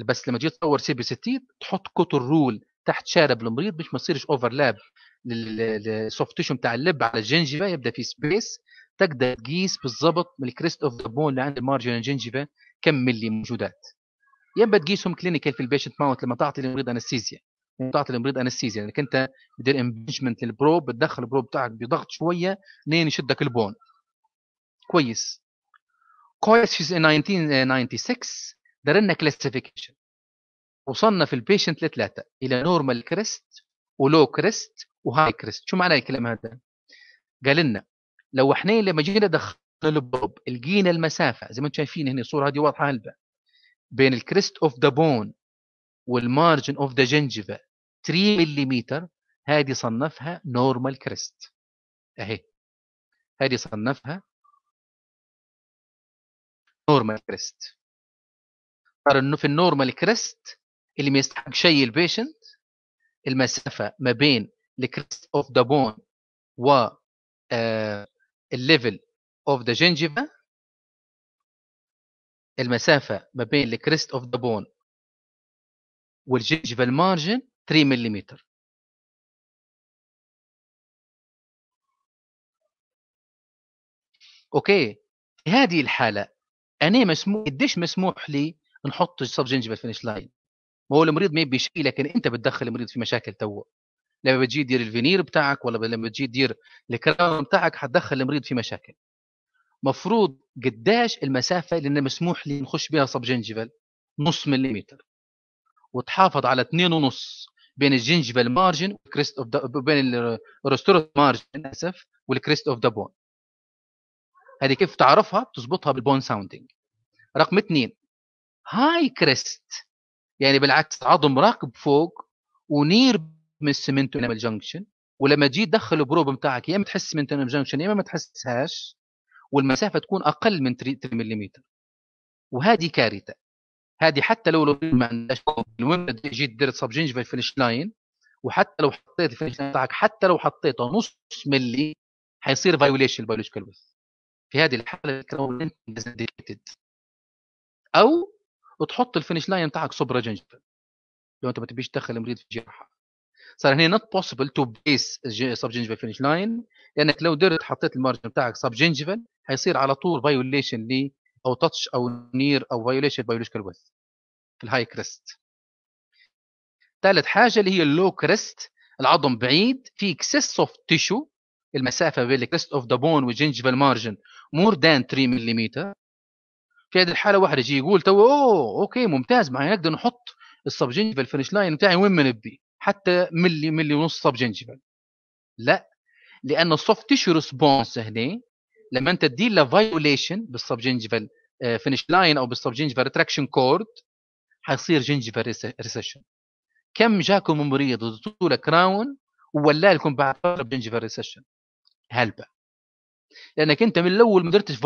بس لما تجي تصور CBCT تحط cotton roll تحت شارب المريض باش ما يصيرش overlap لل soft tissue بتاع ال lip على ال gingiva يبدأ في space تقدر تقيس بالضبط من ال crest of the bone إلى عند ال margin ال gingiva كم ملي موجودات. يا إما تقيسهم clinical في ال patient mouth لما تعطي المريض anesthesia تعطي المريض anesthesia لأنك أنت بدير impingement لل probe بتدخل ال probe بتاعك بضغط شوية لين يشدك ال bone. كويس. كويس في 1996 درنا classification وصلنا في ال patient لثلاثة إلى normal crest و low crest و high crest شو معنى الكلام هذا؟ قال لنا لو إحنا لما جينا دخلنا ال probe لقينا المسافة زي ما أنتم شايفين هنا الصورة هذه واضحة هلبة بين ال crest of the bone وال margin of the gingiva 3 ملم هذه صنفها normal crest أهي. هذه صنفها normal crest صار إنه في ال normal crest اللي ما يستحق شيء ال patient المسافة ما بين ال crest of the bone و ال level of the gingiva المسافة ما بين ال crest of the bone وال gingiva ال margin 3 ملم okay في هذه الحالة أنا مسموح قديش مسموح لي نحط subgingival finish line ما هو المريض ما يبي شيء لكن أنت بتدخل المريض في مشاكل تو لما بتجي تدير الفينير بتاعك ولا لما بتجي تدير ال crown بتاعك حتدخل المريض في مشاكل. مفروض قداش المسافة اللي مسموح لي نخش بها subgingival نص مليمتر. وتحافظ على اثنين ونص بين ال gingival margin وال crest of بين ال restorative margin اسف وال crest of the bone. هذه كيف تعرفها؟ تظبطها بال bone sounding. رقم اثنين high crest يعني بالعكس عظم راكب فوق و near من ال cementoenamel junction ولما تجي تدخل ال probe بتاعك يا إما تحس cementoenamel junction يا إما ما تحسهاش والمسافة تكون أقل من 3 ملم وهذه كارثة. هذه حتى لو لو ما عندهاش المهم جيت درت subgingival finish line وحتى لو حطيت ال finish line بتاعك حتى لو حطيته نص ملي حيصير violation ال biological width في هذه الحالة أو وتحط ال finish line بتاعك supragingival لو أنت ما تبيش تدخل المريض في جراحه صار هنا not possible to بيس subgingival finish line لأنك لو درت حطيت ال margin بتاعك subgingival حيصير على طول violation لي أو touch أو near أو violation biological width في ال high crest ثالث حاجة اللي هي ال low crest العظم بعيد في excess of tissue المسافة بين ال crest of the bone وال gingival margin more than 3 ملم في هذه الحالة واحد يجي يقول تو أوه okay ممتاز معي نقدر نحط ال subgingival finish line بتاعي وين ما نبي. حتى ملي ملي ونص subgingival لا لأن ال soft tissue response هنا لما أنت تدير له violation بال subgingival finish line أو بال subgingival retraction cord حيصير gingival recession كم جاكم مريض اديتوا له crown وولا لكم بعد فترة ب gingival recession هلبة. لأنك أنت من الأول ما درتش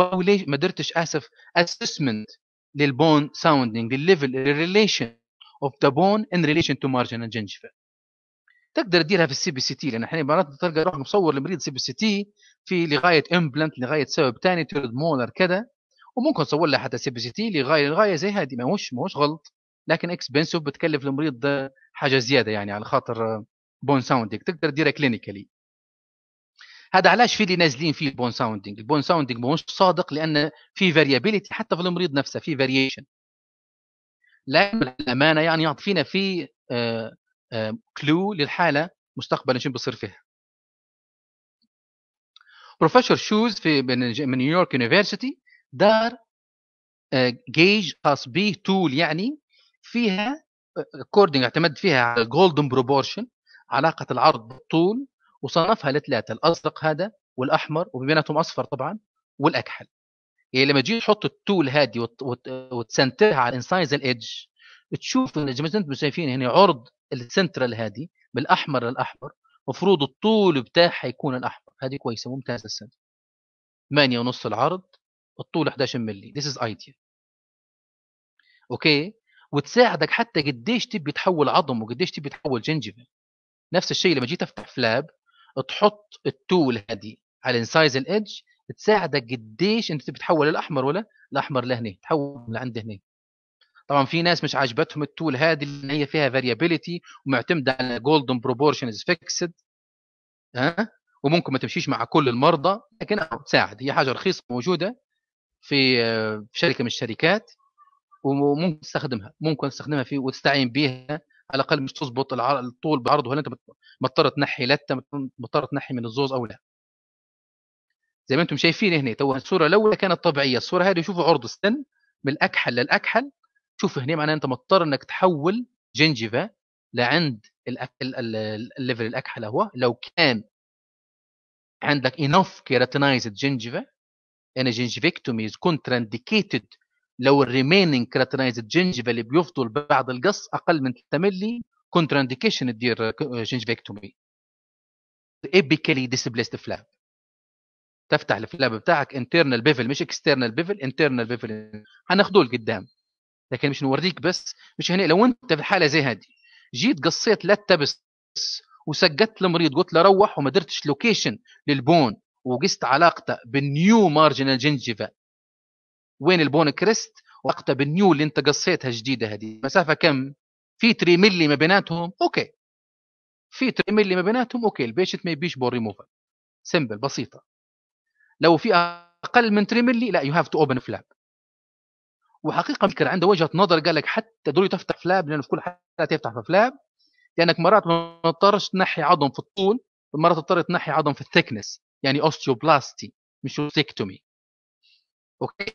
ما درتش أسف assessment لل bone sounding لل level لل relation of the bone in relation to margin gingiva تقدر تديرها في ال CBCT لأن أحيانا مرات تلقى نروح نصور المريض CBCT في لغاية implant لغاية سبب ثاني third molar كذا وممكن تصور لها حتى CBCT لغاية لغاية زي هذه. ما هوش ما هوش غلط. لكن expensive بتكلف المريض حاجة زيادة يعني على خاطر bone sounding تقدر تديرها clinically هذا علاش في اللي نازلين فيه ال bone sounding ال bone sounding مش صادق لأن في variability حتى في المريض نفسه في variation لكن الأمانة يعني يعطينا في clue للحالة مستقبلا شو بيصير فيها. بروفيسور Chu's في من New York University دار جيج خاص به tool يعني فيها according اعتمد فيها على ال golden proportion علاقة العرض بالطول وصنفها لثلاثه الأزرق هذا والأحمر وبيناتهم أصفر طبعا والأكحل. يعني لما تجي تحط ال tool هذه وت... وت... وت center ها على ال incisal edge تشوف إن زي ما أنتم شايفين هنا عرض السنترال هذه بالأحمر للاحمر المفروض الطول بتاعها يكون الأحمر. هذه كويسة ممتازة السنة. 8 ونص العرض الطول 11 ملي this is ideal. okay؟ وتساعدك حتى قديش تبي تحول عظم وقديش تبي تحول gingiva نفس الشيء لما جيت أفتح flap تحط ال tool هذه على incisal edge تساعدك قديش أنت تبي تحول الأحمر ولا الأحمر لهنا تحول لعند هنا. طبعا في ناس مش عاجبتهم ال tool هذه اللي هي فيها variability ومعتمدة على golden proportions fixed ها؟ وممكن ما تمشيش مع كل المرضى لكن تساعد هي حاجة رخيصة موجودة في في شركة من الشركات وممكن تستخدمها ممكن تستخدمها في وتستعين بها على الأقل مش تظبط الطول بعرضه ولا أنت مضطر تنحي لته مضطر تنحي من الزوز أو لا. زي ما أنتم شايفين هنا تو الصورة الأولى كانت طبيعية الصورة هذه شوفوا عرض السن من الأكحل للأكحل شوف هنا معناه أنت مضطر إنك تحول gingiva لعند ال level الأكحل هو. لو كان عندك enough keratinized gingiva and a gingivectomy is contraindicated لو ال remaining keratinized gingiva اللي بيفضل بعد القص أقل من 3 ملي contraindication تدير gingivectomy apically displaced flap تفتح ال flap بتاعك internal bevel مش external bevel internal bevel هناخدوه لقدام. لكن مش نوريك بس مش هنا لو أنت في حالة زي هذه جيت قصيت لته بس وسقطت المريض قلت له روح وما درتش location لل bone وقست علاقته بال new marginal gingiva وين ال bone crest وعلاقته بال new اللي أنت قصيتها جديده هذه. مسافة كم؟ في 3 ملي ما بيناتهم؟ okay. في 3 ملي ما بيناتهم؟ okay. ال patient ما يبيش بون ريموفل سمبل بسيطة. لو في أقل من 3 ملي لا you have to open flap وحقيقة فكر عنده وجهة نظر قال لك حتى ضروري تفتح flap لأنه في كل حاله تفتح في flap لأنك مرات ما تضطرش تنحي عظم في الطول مرات تضطر تنحي عظم في ال thickness يعني osteoplasty مش ostectomy okay؟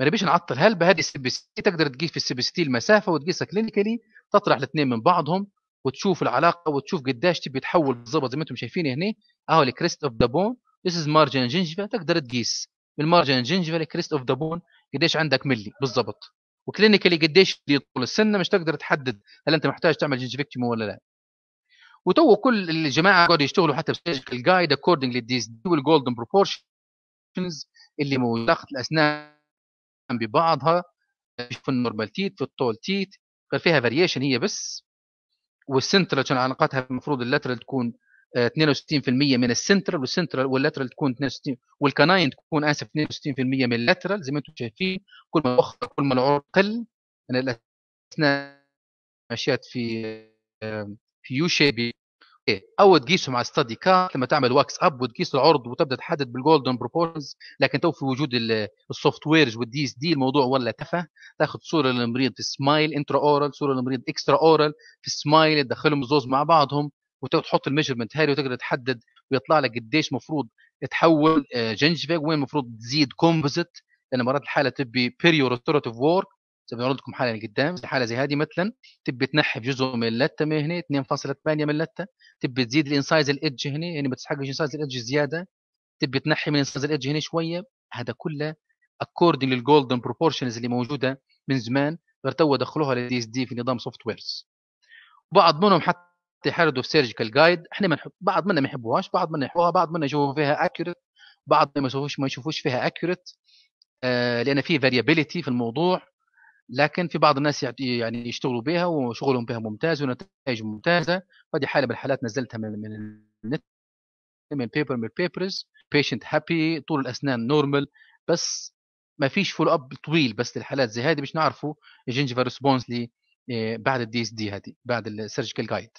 ما نبيش نعطل. هل بهذه ال CBC تقدر تقيس في ال CBC المسافة وتقيسها clinically تطرح الاثنين من بعضهم وتشوف العلاقة وتشوف قديش تبي تحول بالضبط زي ما أنتم شايفين هنا أهو ال crest of the bone. this is margin gingiva تقدر تقيس. من margin gingiva ل crest of the bone قديش عندك ملي بالضبط. و clinically قديش طول السنة مش تقدر تحدد هل أنت محتاج تعمل gingivectomy ولا لا. وتو كل الجماعة قاعدوا يشتغلوا حتى ب surgical guide according لل DSD وال golden proportions اللي موجوده الأسنان ببعضها في ال normal teeth في الطول teeth فيها variation هي بس. والسنترال عشان علاقاتها المفروض ال lateral تكون 62% من ال central وال central وال lateral تكون 62 وال canine تكون آسف 62% من ال lateral زي ما أنتم شايفين. كل ما وخر كل ما العرض قل يعني الاسنان مشيت في في U shape أو تقيسه مع study cast لما تعمل wax up وتقيس العرض وتبدأ تحدد بال golden proportions لكن تو في وجود ال softwares وال DSD الموضوع ولا تفه. تاخذ صورة للمريض في smile intraoral صورة للمريض extraoral في smile تدخلهم الزوز مع بعضهم. وتحط ال measurement هذه وتقدر تحدد ويطلع لك قديش مفروض تحول gingiva وين المفروض تزيد composite لأن مرات الحالة تبي perio restorative work زي ما لكم حاله قدام حالة زي هذه مثلا تبي تنحي جزء من اللثة من هنا 2.8 من اللثة تبي تزيد ال incisal edge هنا يعني ما تسحقش incisal زيادة تبي تنحي من ال incisal edge هنا شوية هذا كله according لل golden proportions اللي موجودة من زمان غير تو دخلوها لل DSD في نظام softwares بعض منهم حتى يديروا في surgical guide إحنا ما نحب بعض منا ما يحبوهاش بعض منا يحبوها بعض منا يشوفوا فيها accurate بعض ما يشوفوش ما يشوفوش فيها accurate آه لأن في variability في الموضوع لكن في بعض الناس يعني يشتغلوا بها وشغلهم بها ممتاز ونتائج ممتازة. فدي حالة من الحالات نزلتها من من النت من paper من ال papers patient happy طول الأسنان normal بس ما فيش follow up طويل بس للحالات زي هذه باش نعرفوا ال gingiva response آه، بعد ال DSD هذه بعد ال surgical guide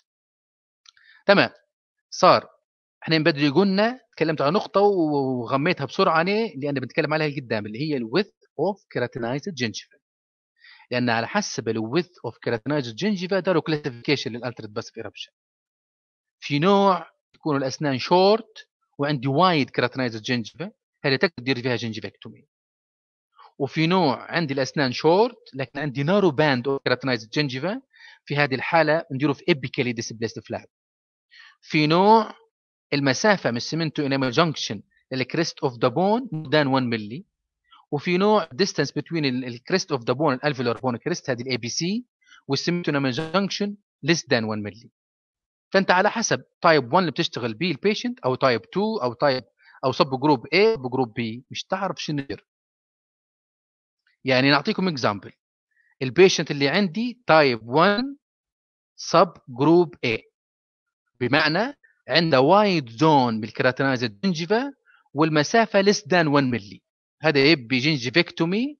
تمام. صار. إحنا من بدري قلنا تكلمت على نقطة وغميتها بسرعة لأن بنتكلم عليها قدام اللي هي ال width of keratinized gingiva لأن على حسب ال width of keratinized gingiva داروا classification لل altered passive eruption في نوع يكون الأسنان شورت وعندي wide keratinized gingiva هذه تقدر تدير فيها gingivectomy وفي نوع عندي الأسنان شورت لكن عندي narrow band of keratinized gingiva في هذه الحالة نديره في apically displaced flap في نوع المسافة من ال cementoenamel junction لل crest of the bone than 1 ملي وفي نوع distance بين ال crest of the bone ال alveolar bone crest هذه ال ABC وال cementoenamel junction less than 1 ملي فأنت على حسب type 1 اللي بتشتغل بيه ال patient أو type 2 أو type أو subgroup A subgroup B. مش تعرف شنو يصير يعني نعطيكم example ال patient اللي عندي type 1 subgroup A. بمعنى عنده wide zone بال keratinized gingiva والمسافة less than 1 ملي هذا يبي gingivectomy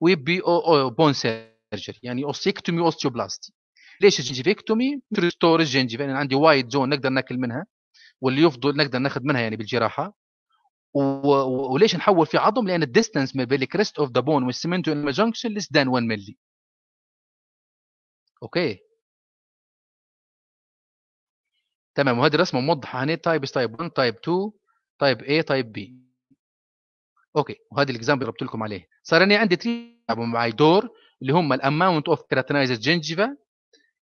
ويبي أو أو bone surgery يعني ostectomy osteoplasty ليش ال gingivectomy restore ال gingiva يعني عندي wide zone نقدر نأكل منها واللي يفضل نقدر نأخذ منها يعني بالجراحة. وليش نحول في عظم؟ لأن ال distance ما بين ال crest of the bone وال cemento junction less than 1 ملي okay؟ تمام. وهذه الرسمة موضحة هنا. type type 1 type 2 type A type B. okay. وهذه ال example ضربت لكم عليه. صار أنا عندي 3 معي دور اللي هم ال amount of keratinized gingiva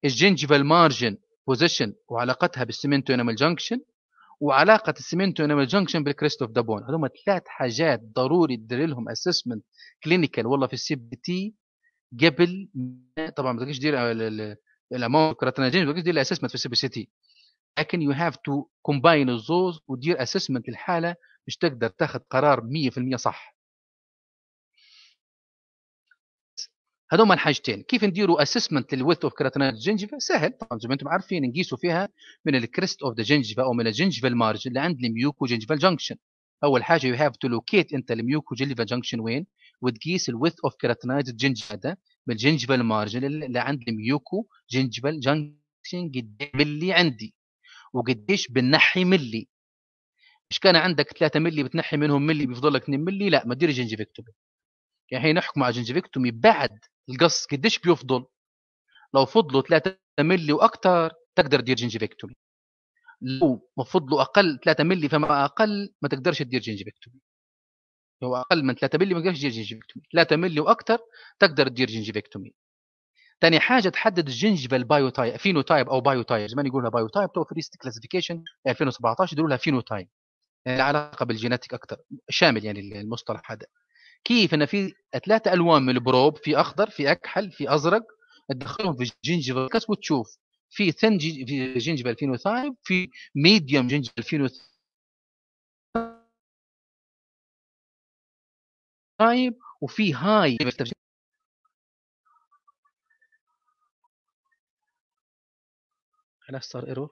ال gingival margin position وعلاقتها بال cementoenamel junction وعلاقة ال cementoenamel junction بال crest of the bone هذول ثلاث حاجات ضروري تدير لهم اسسمنت كلينيكال والله في السي بي تي قبل طبعا ما تقدرش تدير ال amount keratinized ما تقدرش تدير assessment في ال CBCT لكن you have to combine الزوز ودير assessment الحالة مش تقدر تاخذ قرار 100% صح. هذوما الحاجتين كيف نديروا assessment لل width of keratinized gingiva سهل طبعا زي ما أنتم عارفين نقيسوا فيها من ال crest of the gingiva أو من ال gingival margin اللي عند ال mucogingival junction أول حاجة you have to locate أنت ال mucogingival junction وين؟ وتقيس ال width of keratinized gingiva ده من ال gingival margin اللي عند ال mucogingival junction قد ملي عندي. وقديش بنحي ملي. مش كان عندك 3 ملي بتنحي منهم ملي بيفضل لك 2 ملي؟ لا ما تدير gingivectomy يعني هي نحكم على gingivectomy بعد القص قديش بيفضل. لو فضلوا 3 ملي وأكثر تقدر تدير gingivectomy لو فضلوا أقل 3 ملي فما أقل ما تقدرش تدير gingivectomy لو أقل من 3 ملي ما تقدرش تدير gingivectomy 3 ملي وأكثر تقدر تدير gingivectomy ثاني حاجة تحدد ال gingival biotype phenotype أو biotype زمان يقولها biotype توا first classification 2017 يقولوا لها phenotype يعني علاقة بال genetic أكثر شامل يعني المصطلح هذا. كيف إن في ثلاثة ألوان من ال probe في أخضر في أكحل في أزرق تدخلهم في ال gingival sulcus وتشوف. في thin في gingival phenotype في medium gingival phenotype وفي high خلاص صار ايرور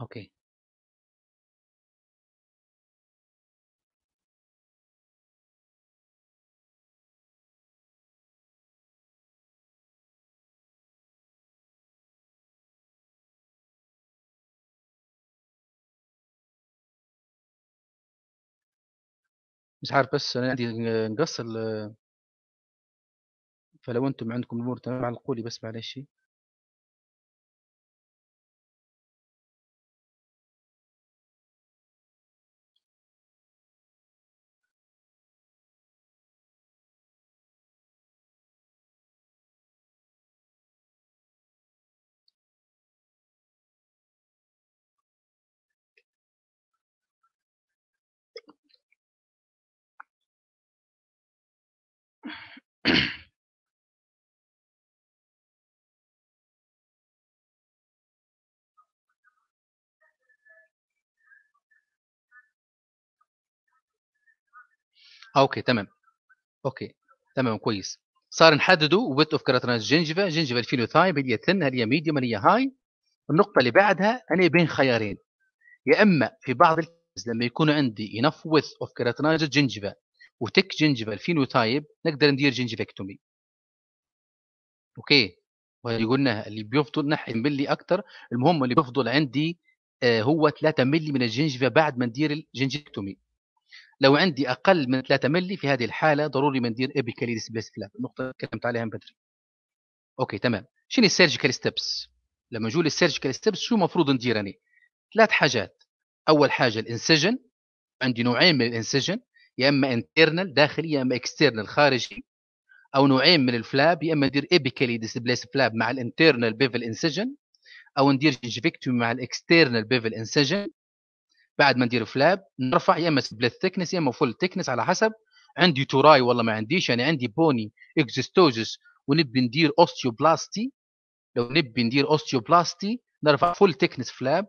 أوكي. مش عارف بس أنا عندي نقص فلو أنتم عندكم الأمور تمام علقوا لي بس معلش. okay تمام. okay تمام كويس. صار نحددوا width of keratinized gingiva gingival phenotype هي thin هل هي medium هل هي high النقطة اللي بعدها أنا بين خيارين. يا إما في بعض لما يكون عندي enough width of keratinized gingiva و thick gingival phenotype نقدر ندير gingivectomy okay. وهذه قلنا اللي بيفضل نحي ملي أكثر المهم اللي بيفضل عندي آه هو 3 ملي من ال gingiva بعد ما ندير ال gingivectomy لو عندي أقل من 3 ملي في هذه الحالة ضروري ما ندير apically displaced flap النقطة اللي تكلمت عليها من بدري. okay تمام. شنو ال surgical steps لما نجو لل surgical steps شو المفروض ندير أنا ثلاث حاجات. أول حاجة ال incision عندي نوعين من ال incision يا إما internal داخلي يا إما external خارجي أو نوعين من ال flap يا إما ندير apically displaced flap مع ال internal bevel incision أو ندير gingivectomy مع ال external bevel incision بعد ما ندير flap نرفع يا إما split thickness يا إما full thickness على حسب. عندي tori والله ما عنديش يعني عندي bony exostosis ونبي ندير osteoplasty لو نبي ندير osteoplasty نرفع full thickness flap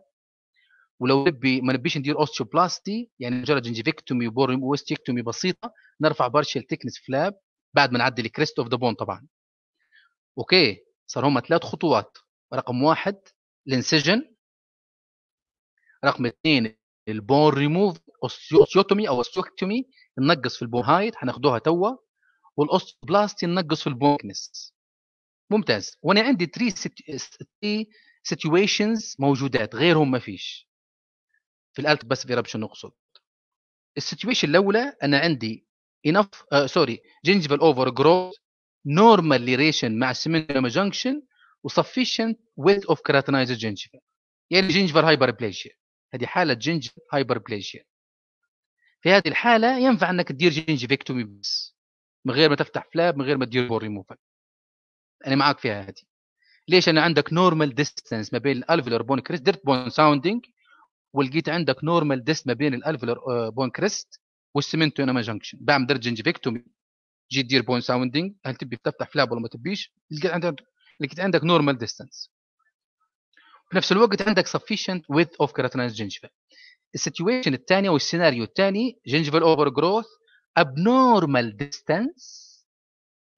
ولو نبي ما نبيش ندير osteoplasty يعني مجرد gingivectomy وبوريموستيكتومي بسيطة نرفع partial thickness flap بعد ما نعدي ال crest of the bone طبعا. okay صار هم ثلاث خطوات. رقم واحد ال incision رقم اثنين البون ريموف أوستيوتومي أو أوستيوكتومي ننقص في ال bone height حناخدوها توا وال osteoplasty ننقص في ال bone thickness ممتاز. وأنا عندي 3 situations موجودات غيرهم ما فيش. في الالت بس في ربش نقصد. ال situation الأولى أنا عندي uh, sorry gingival overgrowth normal relation مع cementoenamel junction وsufficient width of keratinized gingiva يعني gingival hyperplasia. هذه حالة gingival hyperplasia في هذه الحالة ينفع أنك تدير gingivectomy بس من غير ما تفتح flap من غير ما تدير بور ريموفال أنا معاك فيها هذه. ليش؟ أنا عندك normal distance ما بين ال alveolar bone crest درت bone sounding ولقيت عندك normal distance ما بين ال alveolar bone crest وال cementoenamel junction بعمل درجه gingivectomy جي تدير bone sounding هل تبي تفتح flap ولا ما تبيش؟ لقيت عندك لقيت عندك normal distance في نفس الوقت عندك sufficient width of keratinized gingiva ال situation الثانية والسيناريو الثاني gingival overgrowth abnormal distance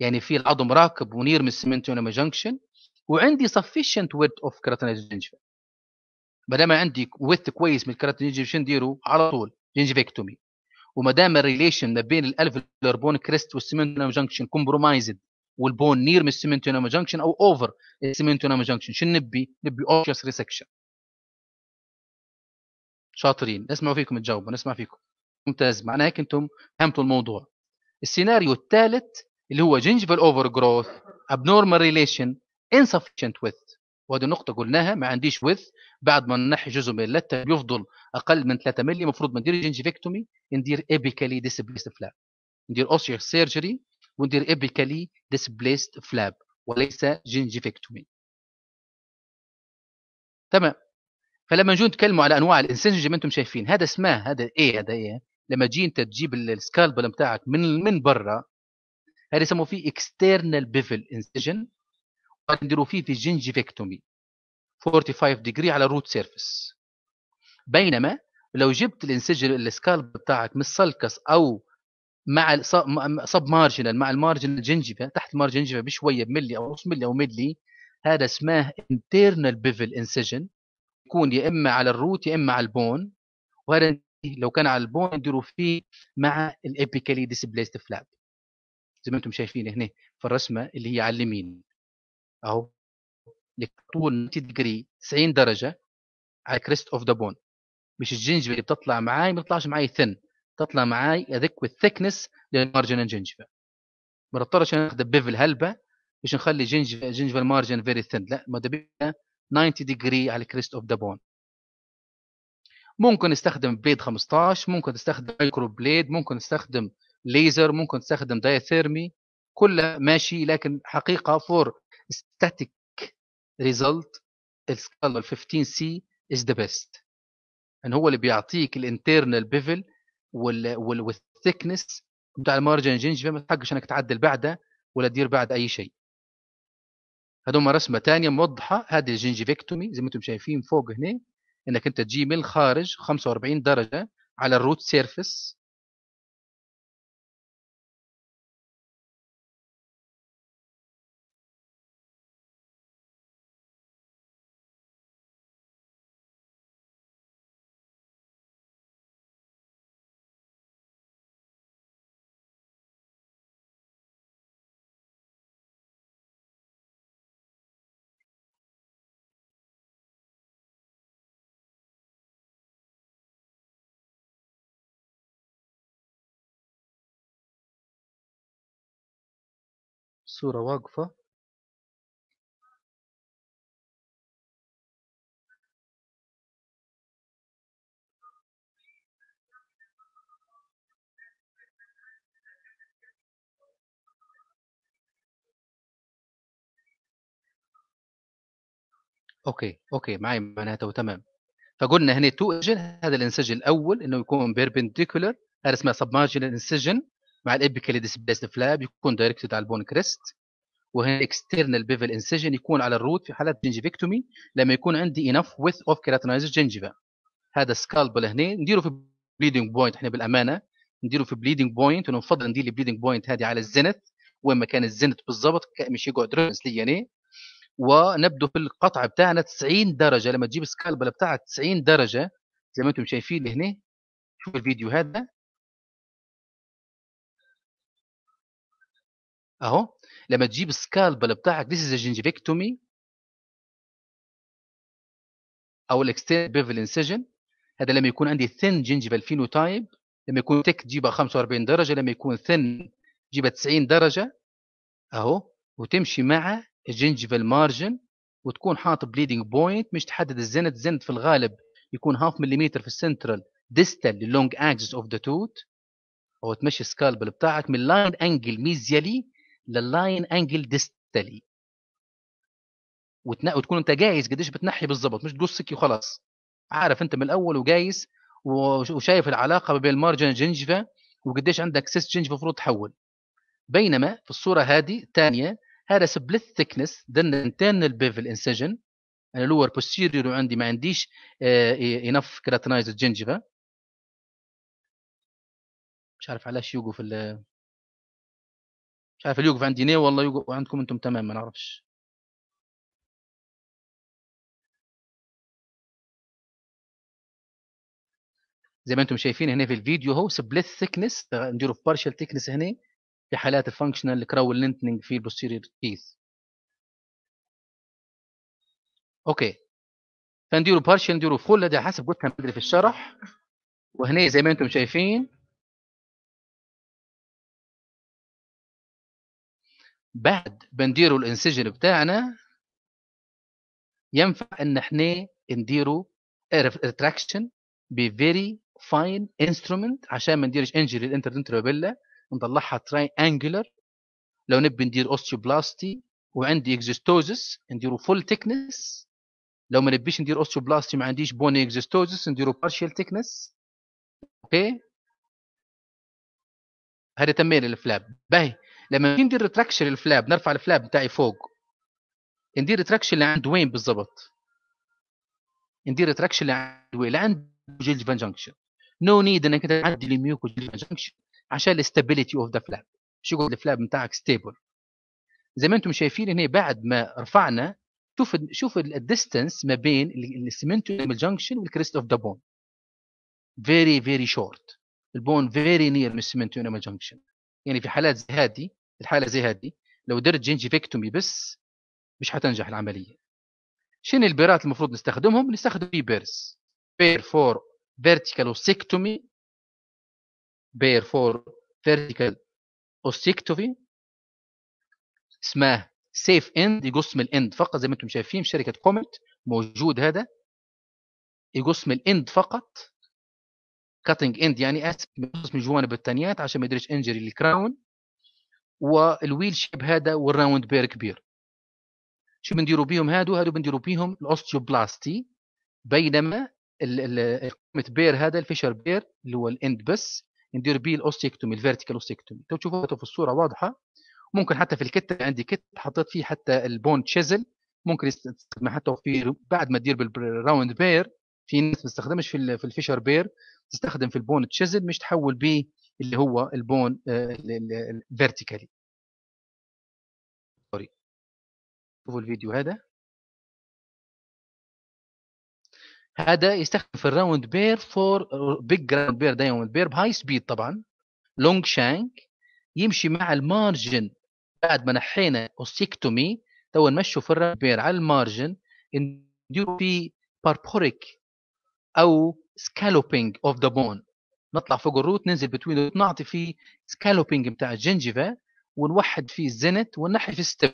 يعني في العظم راكب و near من ال cementoenamel junction وعندي sufficient width of keratinized gingiva ما دام عندي width كويس من gingiva شو نديروا على طول gingivectomy وما دام ال relation ما بين ال alveolar bone crest وال cementoenamel junction compromised وال bone near من ال cementoenamel junction أو over ال cementoenamel junction. شو نبي؟ نبي osseous resection شاطرين. نسمع فيكم تجاوبوا. نسمع فيكم. ممتاز. معناها هيك أنتم فهمتوا الموضوع. السيناريو الثالث اللي هو gingival overgrowth abnormal relation insufficient width. وهذه النقطة قلناها. ما عنديش width. بعد ما ننحي جزء من اللثة بيفضل أقل من 3 مللي. المفروض ما ندير gingivectomy ندير apically displaced flap ندير osseous surgery وندير apically displaced flap وليس gingivectomy تمام. فلما نجون نتكلموا على أنواع ما أنتم شايفين هذا اسمه هذا إيه هذا إيه لما تجي أنت تجيب ال scalpel بتاعك من من برا هذا يسموه فيه external bevel incision نديروا فيه في gingivectomy 45 degree على ال root surface بينما لو جبت ال incision ال scalpel بتاعك intrasulcus أو مع submarginal مع ال marginal gingiva تحت ال marginal gingiva بشوية بملي أو نص ملي أو ملي هذا اسمه internal bevel incision يكون يا إما على ال root يا إما على ال bone وهذا لو كان على ال bone نديروا فيه مع ال apically displaced flap زي ما أنتم شايفين هنا في الرسمة اللي هي على اليمين. أهو. طول 90 degree 90 درجة على crest of the bone مش ال gingiva اللي بتطلع معاي ما بتطلعش معاي thin تطلع معاي ذيك وال thickness لل marginal gingiva ما نضطرش ناخذ bevel هلبه مش نخلي gingiva gingiva ال margin very thin لا ما 90 degree على crest of the bone ممكن نستخدم blade 15 ممكن تستخدم micro blade ممكن نستخدم ليزر ممكن تستخدم diathermy كلها ماشي لكن حقيقة for esthetic result ال scalpel 15 C is the best أن هو اللي بيعطيك ال internal bevel وال thickness بتاع ال marginal gingiva ما تحقش انك تعدل بعدة ولا تدير بعد أي شيء. هذوم رسمة ثانية موضحة هذه ال gingivectomy زي ما أنتم شايفين فوق هنا إنك أنت تجي من الخارج 45 درجة على الروت سيرفيس الصورة واقفة. okay okay معي معناته تمام فقلنا هنا تو هذا ال incision الأول إنه يكون perpendicular هذا اسمه submarginal incision مع ال apically displaced flap يكون directed على ال bone crest وهنا external bevel incision يكون على ال root في حالات gingivectomy لما يكون عندي enough width of keratinized gingiva هذا scalpel هنا نديره في bleeding point إحنا بالأمانة نديره في bleeding point ونفضل ندير ال bleeding point هذه على ال zenith وين ما كان ال zenith بالضبط مش يقعد رنس لي يعني. ونبدو في القطع بتاعنا 90 درجة لما تجيب ال scalpel بتاعك 90 درجة زي ما أنتم شايفين هنا شوف الفيديو هذا. أهو لما تجيب ال scalpel بتاعك this is a أو ال external bevel incision هذا لما يكون عندي thin gingival phenotype لما يكون thick تجيبها 45 درجة لما يكون thin تجيبها 90 درجة. أهو وتمشي مع ال gingival margin وتكون حاط bleeding point مش تحدد ال zenith ال zenith في الغالب يكون half مليمتر في ال central distal لل long axis of the tooth أو تمشي ال scalpel بتاعك من line angle mesially لل line angle distally وتكون أنت جايز قديش بتنحي بالضبط مش تقصك وخلاص. عارف أنت من الأول وجايز وشايف العلاقة بين ال margin gingiva وقديش عندك excess gingiva المفروض تحول. بينما في الصورة هذه الثانية هذا split thickness then internal bevel incision أنا lower posterior وعندي ما عنديش enough keratinized gingiva مش عارف علاش يوقف مش عارف يوقف عندي نية والله يوقف عندكم أنتم تمام ما نعرفش. زي ما أنتم شايفين هنا في الفيديو هو split thickness نديروا partial thickness هنا في حالات ال functional crown lengthening في ال posterior teeth okay. فنديروا partial نديروا full هذا حسب قلتها في الشرح. وهنا زي ما أنتم شايفين بعد بنديروا ال incision بتاعنا ينفع إن إحنا نديروا retraction ب very fine instrument عشان ما نديرش injury ال interdental papilla نطلعها triangular لو نبي ندير osteoplasty وعندي exostosis نديروا full thickness لو ما نبيش ندير osteoplasty ما عنديش bony exostosis نديروا partial thickness okay هذا تمرين ال flap. باهي. لما ندير retraction ال flap نرفع ال flap بتاعي فوق. ندير retraction لعند وين بالضبط؟ ندير retraction لعند وين؟ لعند gingival junction no need إنك تعدي ال mucogingival junction عشان ال stability of the flap شو يقول ال flap بتاعك؟ stable زي ما أنتم شايفين هنا بعد ما رفعنا شوف شوف ال distance ما بين ال cemento junction وال crest of the bone very very short ال bone very near من ال cemento junction يعني في حالات زي هذه الحالة زي هذه لو درت gingivectomy بس مش حتنجح العملية. شنو ال burات المفروض نستخدمهم؟ نستخدم في burs. bur for vertical ostectomy bur for vertical ostectomy اسمه safe end يقص من ال end فقط زي ما أنتم شايفين في شركة Komet موجود هذا. يقص من ال end فقط. cutting end يعني safe من جوانب الثانيات عشان ما يدريش injury لل crown وال wheel shape هذا وال round bur كبير. شو بنديروا بيهم هادو؟ هادو بنديروا بيهم الأوستيوبلاستي بينما الكومت بير هذا الفيشر بير اللي هو الإند بس ندير بيه ال ostectomy ال vertical ostectomy. تو تشوفوها في الصورة واضحة. ممكن حتى في ال kit عندي kit حطيت فيه حتى ال bone chisel. ممكن تستخدم حتى في بعد ما تدير بال round bur. في ناس ما تستخدمش في في ال fissure bur تستخدم في ال bone chisel مش تحول به اللي هو البون الفيرتيكالي سوري شوفوا الفيديو. هذا. هذا يستخدم في ال round bur four big round bur diamond bur ب high speed طبعا. long shank يمشي مع ال margin. بعد ما نحينا ostectomy تو نمشوا في ال round bur على ال margin. نديروا فيه parabolic أو scalloping of the bone نطلع فوق ال root ننزل between نعطي فيه scalloping بتاع ال gingiva ونوحد فيه ال zenith ونحي في step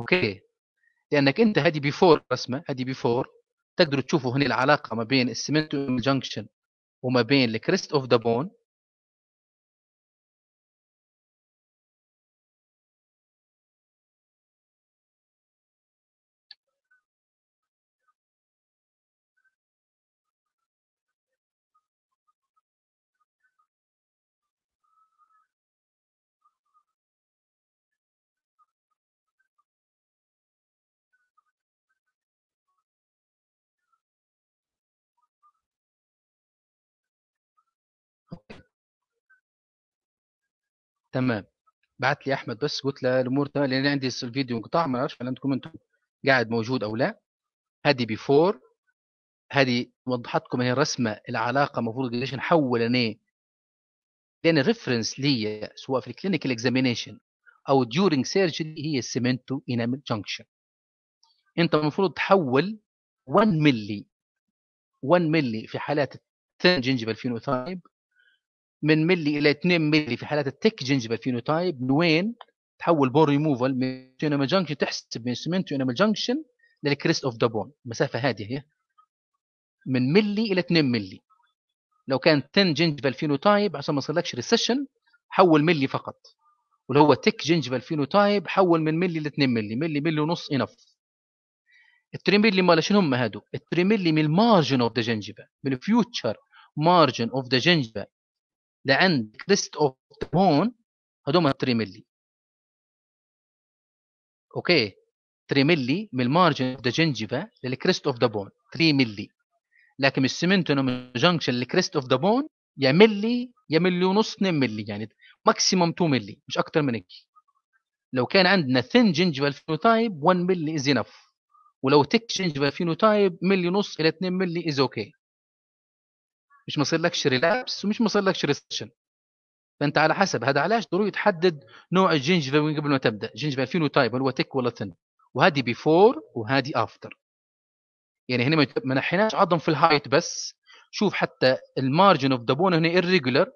okay؟ لأنك أنت هذه before رسمه هذه before تقدروا تشوفوا هنا العلاقة ما بين ال cemento junction وما بين ال crest of the bone تمام. بعت لي أحمد بس قلت له الأمور تمام لأن عندي الفيديو انقطاع ما أعرفش عندكم أنتم قاعد موجود أو لا. هذه before هذه وضحت لكم هي الرسمه العلاقة المفروض ليش نحول أنا لأن ال reference لي سواء في ال clinical examination أو during surgery هي ال cementoenamel junction أنت المفروض تحول 1 ملي 1 ملي في حالات ال thin gingival phenotype من ملي إلى 2 ملي في حالات ال thick gingival phenotype من وين؟ تحول بون ريموفال من انامل جنكشن تحسب من enamel junction لل crest of the bone المسافة هذه هي من ملي إلى 2 ملي. لو كان thin gingival phenotype عشان ما يصيرلكش recession حول ملي فقط. واللي هو thick gingival phenotype حول من ملي ل 2 ملي. ملي ملي ونص enough التريميلي مال شنو هم هادو؟ التريميلي من ال margin of the gingiva من ال future margin of the gingiva لعند crest of the bone هذوما التريميلي okay؟ 3 ملي من ال margin of the gingiva لل crest of the bone 3 ملي لكن ال cementoenamel junction ل crest of the bone يا ملي يا ملي ونص 2 ملي يعني maximum 2 ملي مش أكثر من هيك. لو كان عندنا thin gingival phenotype 1 ملي is enough ولو thick gingival phenotype ملي ونص إلى 2 ملي is okay مش مصير لكش relapse ومش مصير لكش recession فأنت على حسب هذا علاش ضروري تحدد نوع ال gingival من قبل ما تبدأ؟ gingival phenotype هل هو thick ولا thin وهذه before وهذه after يعني هنا ما نحيناش عظم في ال height بس. شوف حتى ال margin of the bone هنا irregular.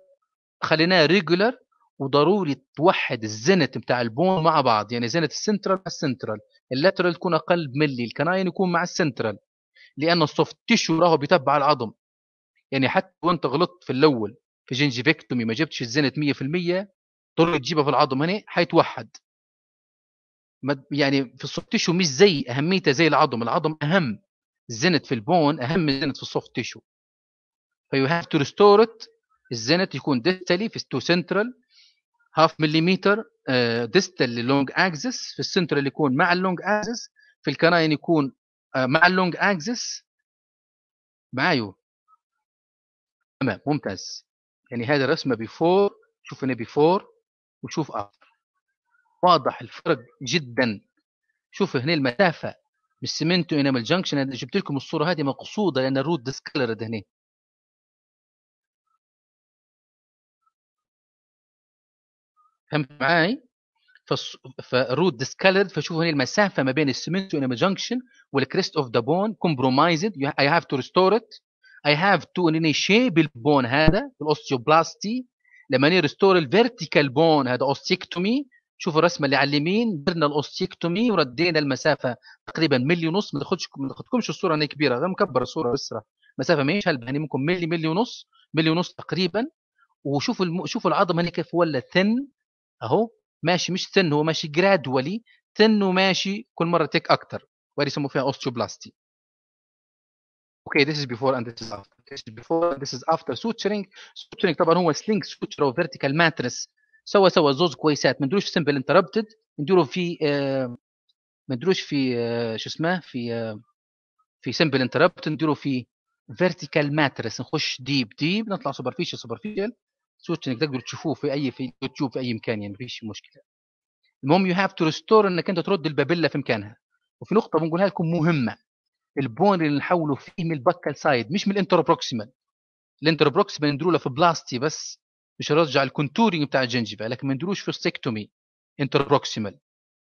خليناه regular وضروري توحد ال zenith بتاع ال bone مع بعض. يعني zenith ال central مع ال central ال lateral تكون أقل بملي ال canine يكون مع السنترال لأن ال soft tissue راهو بيتبع العظم. يعني حتى وأنت غلطت في الأول في gingivectomy ما جبتش ال zenith 100% ضروري تجيبها في العظم هنا حيتوحد. يعني في ال soft tissue مش زي أهميته زي العظم. العظم أهم ال zenith في ال bone أهم من ال zenith في ال soft tissue. you have to restore it ال zenith يكون distally في the central half millimeter distal لل long axis في السنترال يكون مع ال long axis في ال canine يكون uh, مع ال long axis معايو. تمام ممتاز. يعني هذه الرسمة before شوف هنا before وشوف after واضح الفرق جدا. شوف هنا المسافة مش cemento enamel junction أنا جبت لكم الصورة هذه مقصودة لأن ال root discolored هنا. فهمت معاي؟ فال root discolored فشوفوا هنا المسافة ما بين ال cemento enamel junction وال crest of the bone compromised I have to restore it I have to اني shape ال bone هذا ال osteoplasty لما ن restore ال vertical bone هذا ostectomy شوفوا الرسمة اللي على اليمين درنا ال ostectomy وردينا المسافة تقريبا ملي ونص. ما تاخذش ما تاخذكمش الصورة هنا كبيرة غير مكبر الصورة بس مسافة ماهيش هلبة يعني ممكن ملي ملي ونص ملي ونص تقريبا. وشوفوا الم... شوفوا العظم هنا كيف ولا thin أهو ماشي مش thin هو ماشي gradually thin وماشي كل مرة thick أكثر وهذه يسموا فيها osteoplasty okay is before and this is after. This is before and this is after. Suturing suturing طبعا هو sling suture أو vertical mattress. سوى سوى زوز كويسات. ما ندروش في simple interrupted نديروا في آه ما ندروش في آه شو اسمه في آه في simple interrupted نديروا في vertical mattress نخش deep deep نطلع superficial superficial suture technique تقدروا تشوفوه في أي في يوتيوب في أي مكان يعني ما فيش مشكلة. المهم you have to restore إنك أنت ترد ال papilla في مكانها. وفي نقطة بنقولها لكم مهمة. ال bone اللي نحوله فيه من ال buccal side مش من ال interproximal. ال interproximal نديروا له في osteoplasty بس مش نرجع ال contouring بتاع ال gingiva لكن ما نديروش في ostectomy interproximal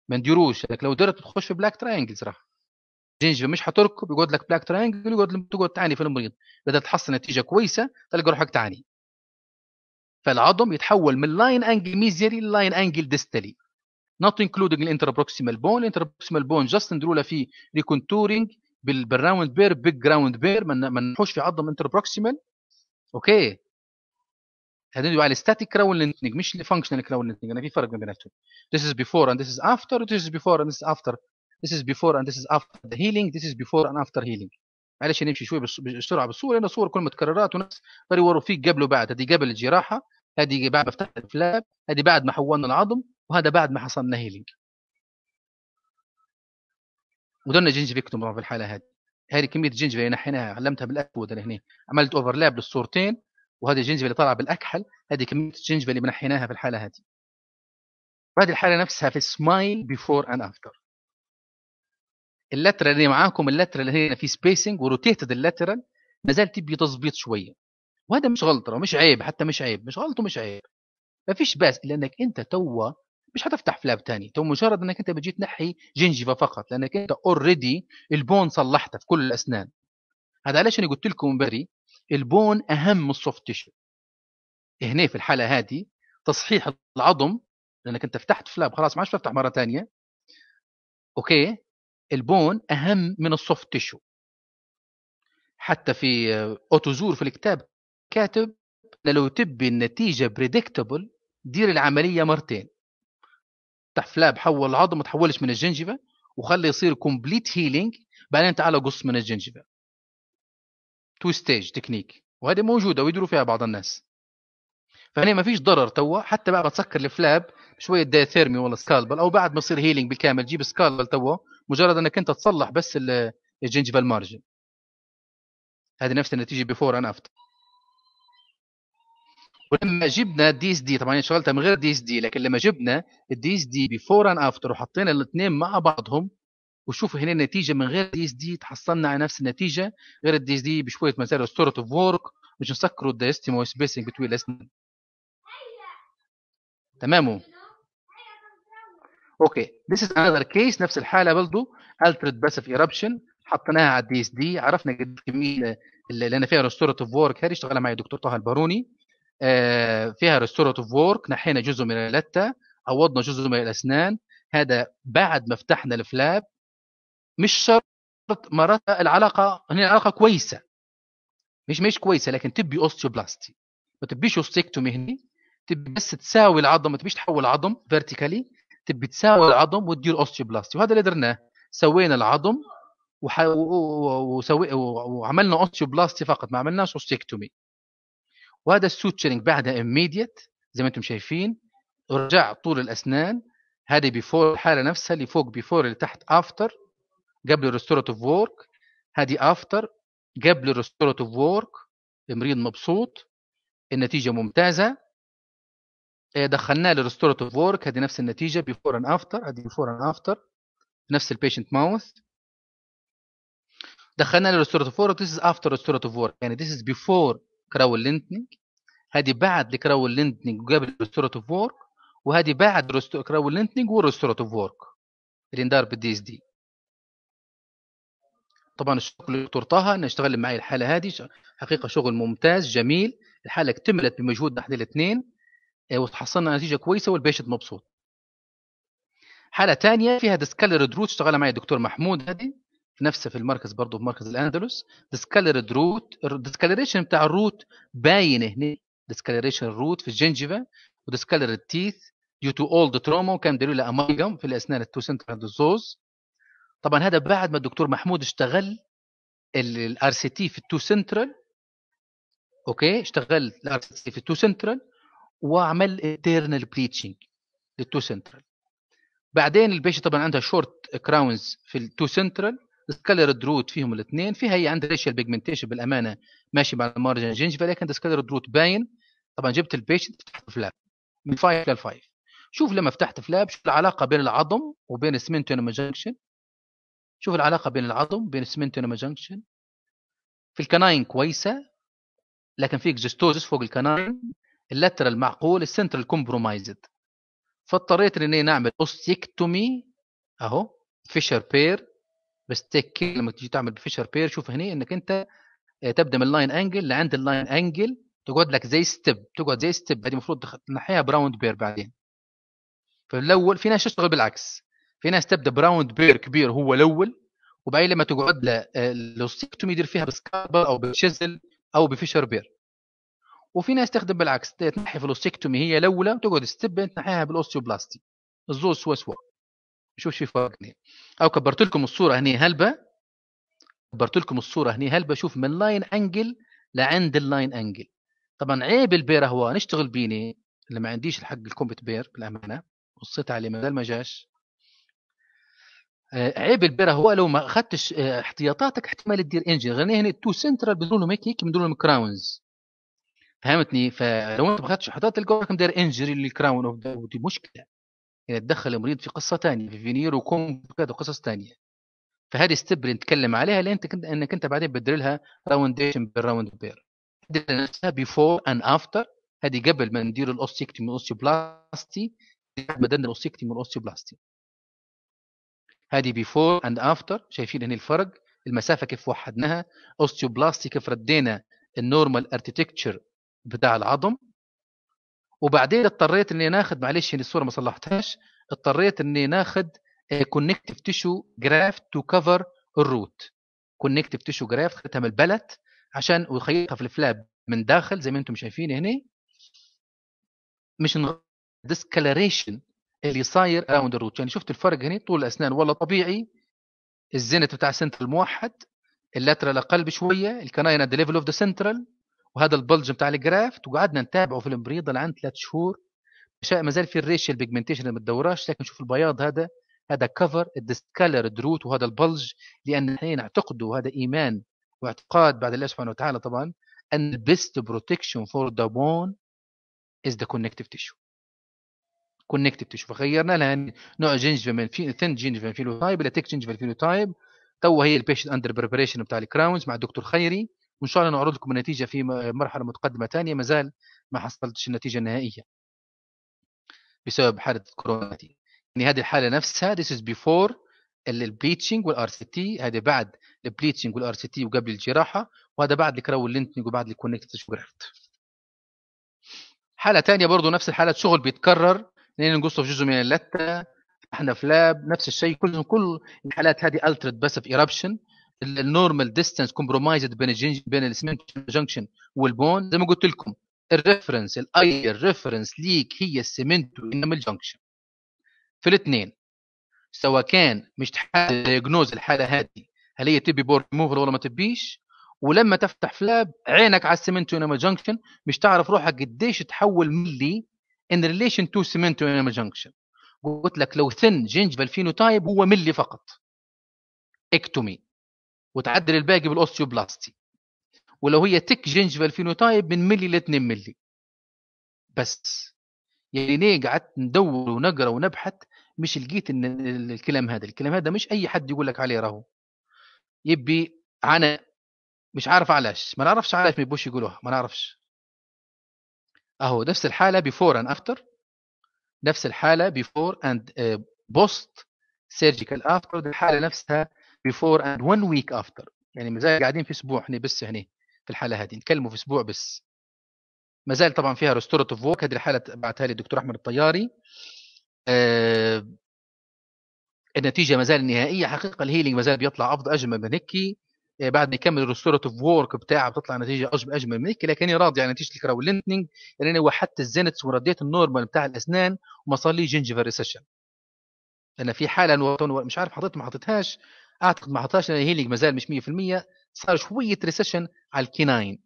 ما نديروش لك لو درت تخش في black triangles راح. ال gingiva مش حتركب يقعد لك black triangle يقعد تقعد تعاني في المريض. بدها تحصل نتيجة كويسة تلقى روحك تعاني. فالعظم يتحول من line angle mesially line angle distally not including ال interproximal bone ال interproximal bone just نديروا له فيه recontouring بال round bur big round bur ما نحوش في عظم interproximal okay. هذول على esthetic crown lengthening مش functional crown lengthening أنا في فرق ما بيناتهم this is before and this is after this is before and this is after. This is before and this is after the healing this is before and after healing. معلش نمشي شوي بسرعة بالصورة لأن الصور كل متكررات وناس يوروا فيك قبل وبعد هذه قبل الجراحة هذه بعد ما فتحت ال flap هذه بعد ما حولنا العظم وهذا بعد ما حصلنا هيلينج ودنا جنجفيكتوم في الحالة هذه. هذه كمية gingiva اللي نحيناها علمتها بالاسود أنا هنا. عملت overlap للصورتين وهذه ال gingiva اللي طالعة بالأكحل هذه كمية ال gingiva اللي منحيناها في الحالة هذه. وهذه الحالة نفسها في smile before and after ال lateral اللي معاكم ال lateral اللي هنا في spacing و rotated ال lateral ما زال تبي تظبيط شوية. وهذا مش غلطه ومش عيب حتى مش عيب مش غلط ومش عيب. ما فيش بأس لانك أنت توا مش حتفتح flap تاني. تو مجرد إنك أنت بتجي تنحي gingiva فقط لأنك أنت already ال bone صلحته في كل الأسنان. هذا علاش أنا قلت لكم بري ال bone أهم من ال soft tissue هنا في الحالة هذه تصحيح العظم لأنك أنت فتحت flap خلاص ما عادش تفتح مرة ثانية okay؟ ال bone أهم من ال soft tissue حتى في author في الكتاب كاتب لو تبي النتيجة predictable دير العملية مرتين. flap حول العظم ما تحولش من ال gingiva وخلي يصير complete healing بعدين تعال قص من ال gingiva two stage technique وهذه موجودة ويديروا فيها بعض الناس. فهنا ما فيش ضرر توا حتى بعد تسكر ال flap شوية diathermy ولا scalpel أو بعد ما يصير healing بالكامل جيب scalpel توا مجرد إنك أنت تصلح بس ال gingival margin هذه نفس النتيجة before and after ولما جبنا DSD طبعا شغلتها من غير DSD لكن لما جبنا ال DSD before and after وحطينا الاثنين مع بعضهم وشوفوا هنا النتيجة من غير DSD تحصلنا على نفس النتيجة غير ال DSD بشوية مثلا restorative work مش نسكروا ال diastema spacing between تمام؟ okay. this is another case نفس الحالة برضه altered passive eruption حطيناها على ال DSD عرفنا قد الكميه اللي أنا فيها restorative work هذه اشتغل معي دكتور طه الباروني. فيها restorative work نحينا جزء من اللتة عوضنا جزء من الأسنان. هذا بعد ما فتحنا ال flap مش شرط مرات العلاقة هنا العلاقة كويسة. مش مش كويسة لكن تبي osteoplasty ما تبيش ostectomy هني تبي بس تساوي العظم ما تبيش تحول العظم vertically تبي تساوي العظم وتدير osteoplasty وهذا اللي درناه. سوينا العظم وح... وسوي... وعملنا osteoplasty فقط ما عملناش ostectomy وهذا ال suturing بعدها immediate زي ما أنتم شايفين رجع طول الأسنان. هذه before الحالة نفسها اللي فوق before اللي تحت after قبل ال restorative work هذه after قبل ال restorative work المريض مبسوط النتيجة ممتازة. إيه، دخلناه لل restorative work هذه نفس النتيجة before and after هذه before and after نفس ال patient mouth دخلنا لل restorative work this is after restorative work يعني this is before crown lengthening هذه بعد ال crown lengthening وقبل ال restorative work وهذه بعد crown lengthening وال restorative work اللي ندار بال DSD طبعا الشغل دكتور طه إنه اشتغل معي الحالة هذه حقيقة شغل ممتاز جميل. الحالة اكتملت بمجهود إحنا الاثنين آه، وتحصلنا نتيجة كويسة وال patient مبسوط. حالة ثانية فيها discolored root اشتغل معي الدكتور محمود هذه نفسه في المركز برضه في مركز الأندلس discolored root ال discoloration بتاع ال root باين هنا discoloration root في ال gingiva و discolored ال teeth due to all the trauma وكان دليل amalgam في الأسنان ال two central الزوز طبعا هذا بعد ما الدكتور محمود اشتغل ال RCT في ال two central. أوكي؟ اشتغل ال RCT في ال two central وعمل internal bleaching لل two central. بعدين ال patient طبعا عندها short crowns في ال two central. discolored root فيهم الاثنين. فيها هي عندها racial pigmentation بالأمانة ماشي مع ال margin gingiva لكن discolored root باين. طبعا جبت ال patient فتحت flap من 5 ل 5 شوف لما فتحت flap شوف العلاقة بين العظم وبين ال cementoenamel junction شوف العلاقة بين العظم وبين ال cementoenamel junction في ال canine كويسة لكن في exostosis فوق ال canine. ال lateral معقول ال central compromised فاضطريت إني نعمل ostectomy أهو fissure bur بس تيك لما تيجي تعمل fissure bur شوف هنا إنك أنت آه، تبدأ من ال line angle لعند ال line angle تقعد لك زي step تقعد زي step هذه المفروض تنحيها ب round bur بعدين. فالأول في ناس تشتغل بالعكس. في ناس تبدأ ب round bur كبير هو الأول وبعدين لما تقعد له الاوستيكتومي يدير فيها بسكاربر أو بشيزل أو بفيشر بير وفي ناس تخدم بالعكس تنحي في ال ostectomy هي الأولى وتقعد step تنحيها بال osteoplasty الزوز سوا سوا. شوف شو فرق أو كبرت لكم الصورة هني هلبة. كبرت لكم الصورة هني هلبة شوف من لاين انجل لعند اللاين انجل طبعا عيب البير هو نشتغل بيني اللي ما عنديش الحق الكومبت بير بالأمانة وصيت عليه ما ما جاش. آه، عيب البير هو لو ما أخذتش آه، احتياطاتك احتمال تدير إنجن. غير هنا تو سنترال بدون هيك هيك كراونز فهمتني؟ فلو أنت ما أخذتش احتياطات مدير إنجري للكراون ودي مشكلة. يعني تدخل المريض في قصة ثانية في veneer و crown وقصص ثانية فهذه step اللي نتكلم عليها اللي انت كنت إنك أنت بعدين بتدير لها roundation بال round bur نفسها before and after هذه قبل ما ندير الاوستيكتي من الاوستيوبلاستي بدلنا الاوستيكتي من الاوستيوبلاستي هذه بيفور اند افتر شايفين هنا الفرق. المسافة كيف وحدناها. osteoplasty كيف ردينا ال normal architecture بتاع العظم. وبعدين اضطريت إني ناخذ معلش هنا الصورة ما صلحتهاش اضطريت إني ناخذ connective tissue graft to cover ال root connective tissue graft خدتها من ال palate عشان وخيطها في ال flap من داخل زي ما أنتم شايفين هنا. مش discoloration اللي صاير around ال root يعني شفت الفرق هنا؟ طول الأسنان والله طبيعي. ال zenith بتاع السنترال موحد ال lateral أقل بشوية ال canine at level of the central وهذا ال bulge بتاع ال graft وقعدنا نتابعه في الامبريض لعند ثلاث شهور. ما زال في ال racial pigmentation اللي ما تدوراش لكن شوف البياض هذا. هذا cover ال discolored root وهذا ال bulge لأن إحنا نعتقد هذا إيمان واعتقاد بعد الله سبحانه وتعالى طبعا أن ال best protection for the bone is the connective tissue connective tissue فغيرنا لها نوع gingiva من في thin gingiva phenotype إلى thick gingiva phenotype توا هي ال patient under preparation بتاع ال crowns مع الدكتور خيري. وإن شاء الله نعرض لكم النتيجة في مرحلة متقدمة ثانية ما زال ما حصلتش النتيجة النهائية بسبب حالة كورونا دي يعني هذه الحالة نفسها this is before ال bleaching وال RCT هذه بعد ال bleaching وال RCT وقبل الجراحة وهذا بعد ال crown lengthening وبعد ال connective graft حالة ثانية برضه نفس الحالة شغل بيتكرر. لأن نقصه في جزء من اللتة. إحنا في لاب نفس الشيء. كل كل الحالات هذه الترد بس في ايربشن النورمال ديستانس كومبرومايزد بين بين السمنت جنكشن والبون زي ما قلت لكم الريفرنس الاي الريفرنس ليك هي السمنت والانامل جنكشن في الاثنين سواء كان مش تحدد دياجنوز الحالة هذه هل هي تبي بور ريموفر ولا ما تبيش ولما تفتح فلاب عينك على السمنت انما جنكشن مش تعرف روحك قديش تحول ملي in relation to cementoenamel junction قلت لك لو thin gingival phenotype هو ملي فقط. ostectomy وتعدل الباقي بال osteoplasty. ولو هي thick gingival phenotype من ملي ل 2 ملي. بس. يعني قعدت ندور ونقرأ ونبحث؟ مش لقيت إن الكلام هذا. الكلام هذا مش أي حد يقول لك عليه راهو. يبي أنا مش عارف علاش. ما نعرفش علاش ما يبوش يقولوها. ما نعرفش. أهو نفس الحالة before and after نفس الحالة before and post surgical after الحالة نفسها before and 1 week after يعني مازال قاعدين في أسبوع هنا بس هنا في الحالة هذه نتكلموا في أسبوع بس. ما زال طبعا فيها restorative work هذه الحالة بعتها لي الدكتور أحمد الطياري. آه النتيجة ما زال النهائيه حقيقة ال healing ما زال بيطلع أفضل أجمل من هيك. آه بعد ما يكمل ال restorative work بتاعه بتطلع نتيجة أجمل من هيك. لكني راضي عن نتيجة ال crown lengthening لاني وحدت ال zeniths ورديت ال normal بتاع الأسنان وما صار لي gingival recession لأن في حالة مش عارف حطيت ما حطيتهاش. أعتقد ما حطيتهاش لأن ال healing ما زال مش 100% صار شوية recession على ال canine.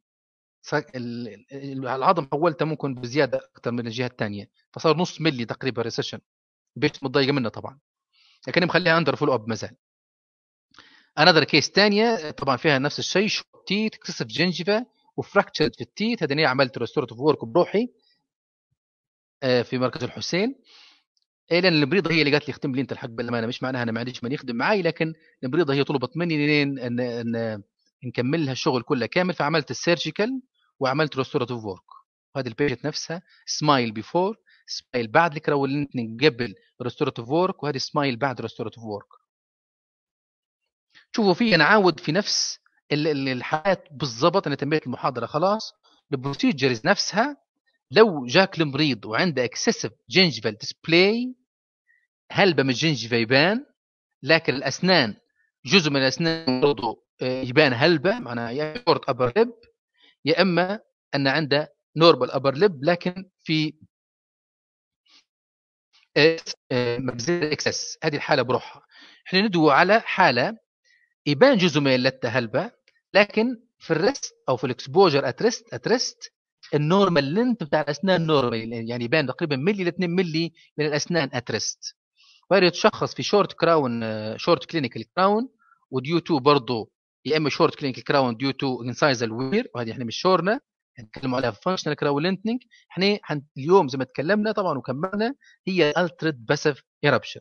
العظم حولته ممكن بزيادة أكثر من الجهة الثانية فصار نص ملي تقريبا recession patient متضايقة منه طبعا. لكن مخليها under follow up مازال another case ثانية طبعا فيها نفس الشيء teeth excessive gingiva و fractured في ال teeth. هذا عملت restorative work بروحي آه، في مركز الحسين. إيه لأن المريضه هي اللي قالت لي اختم لي أنت الحق بالامانه مش معناها أنا ما عنديش من يخدم معي لكن المريضه هي طلبت مني إن, إن, إن نكمل لها الشغل كله كامل فعملت ال surgical وعملت restorative work وهذه ال patient نفسها smile before smile بعد ال crown قبل restorative work وهذه سمايل بعد restorative work شوفوا في أنا عاود في نفس الحالات بالضبط أنا تميت المحاضره خلاص. ال procedures نفسها لو جاك المريض وعنده excessive gingival display هلبة من ال gingiva يبان لكن الأسنان جزء من الأسنان برضه آه، يبان هلبة معناها يا short upper lip يا إما ان عنده normal upper lip لكن في excess هذه الحالة بروحها. إحنا ندعو على حالة يبان جزء من اللتة هلبة لكن في ال rest أو في الاكسبوجر اتريست اتريست النورمال لينث بتاع الأسنان normal يعني يبان تقريبا ملي ل 2 ملي من الأسنان at rest وهذا يتشخص في short crown short clinical crown و due to برضه يا إما short clinical crown due to incisal wear وهذه إحنا مش شورنا نتكلم عليها functional crown lengthening إحنا اليوم زي ما تكلمنا طبعا وكملنا هي altered passive eruption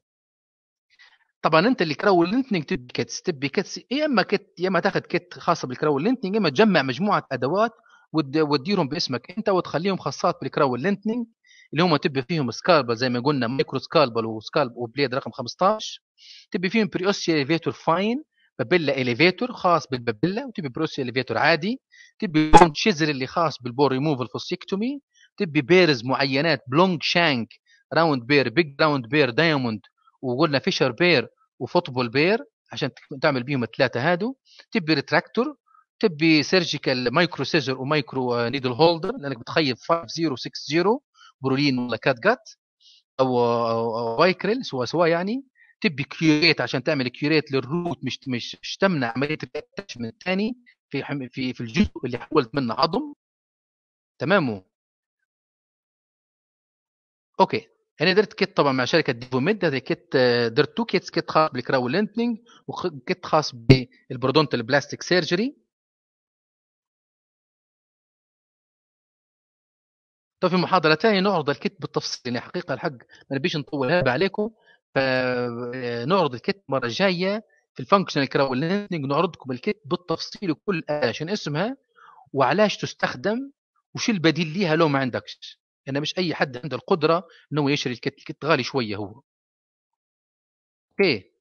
طبعا أنت ال crown lengthening تبي kits تبي kits يا إما kit يا إما تاخذ kit خاصة بال crown lengthening يا إما تجمع مجموعة أدوات وتديرهم باسمك انت وتخليهم خاصات بال crown lengthening اللي هم تبي فيهم scalpel زي ما قلنا micro scalpel و scalpel و blade رقم 15 تبي فيهم periosteal elevator fine papilla elevator خاص بال papilla وتبي periosteal elevator عادي. تبي chisel اللي خاص بالبور ريموفل فوسيكتومي. تبي burs معينات ب long shank round bur big round bur diamond وقلنا fissure bur و football bur عشان تعمل بيهم الثلاثه هادو. تبي retractor تبي surgical micro scissor و micro needle holder لأنك بتخيط 5060 Prolene ولا catgut أو Vicryl سوا سوا يعني. تبي curette عشان تعمل curette لل root مش مش مش تمنع عمليه ال attachment الثاني في في في الجزء اللي حولت منه عظم. تمام؟ okay. أنا درت kit طبعا مع شركة ديفوميد هذا kit درت two kits kit خاص بال crown lengthening و kit خاص بال periodontal plastic surgery. طيب في محاضره ثانية نعرض ال kit بالتفصيل يعني حقيقة الحق ما نبيش نطول هذا عليكم. فنعرض ال kit المره الجايه في ال functional crown lengthening نعرض لكم ال kit بالتفصيل وكل عشان اسمها وعلاش تستخدم وش البديل ليها لو ما عندكش. لأن مش أي حد عنده القدرة إنه يشتري ال kit ال kit غالي شوية هو. okay.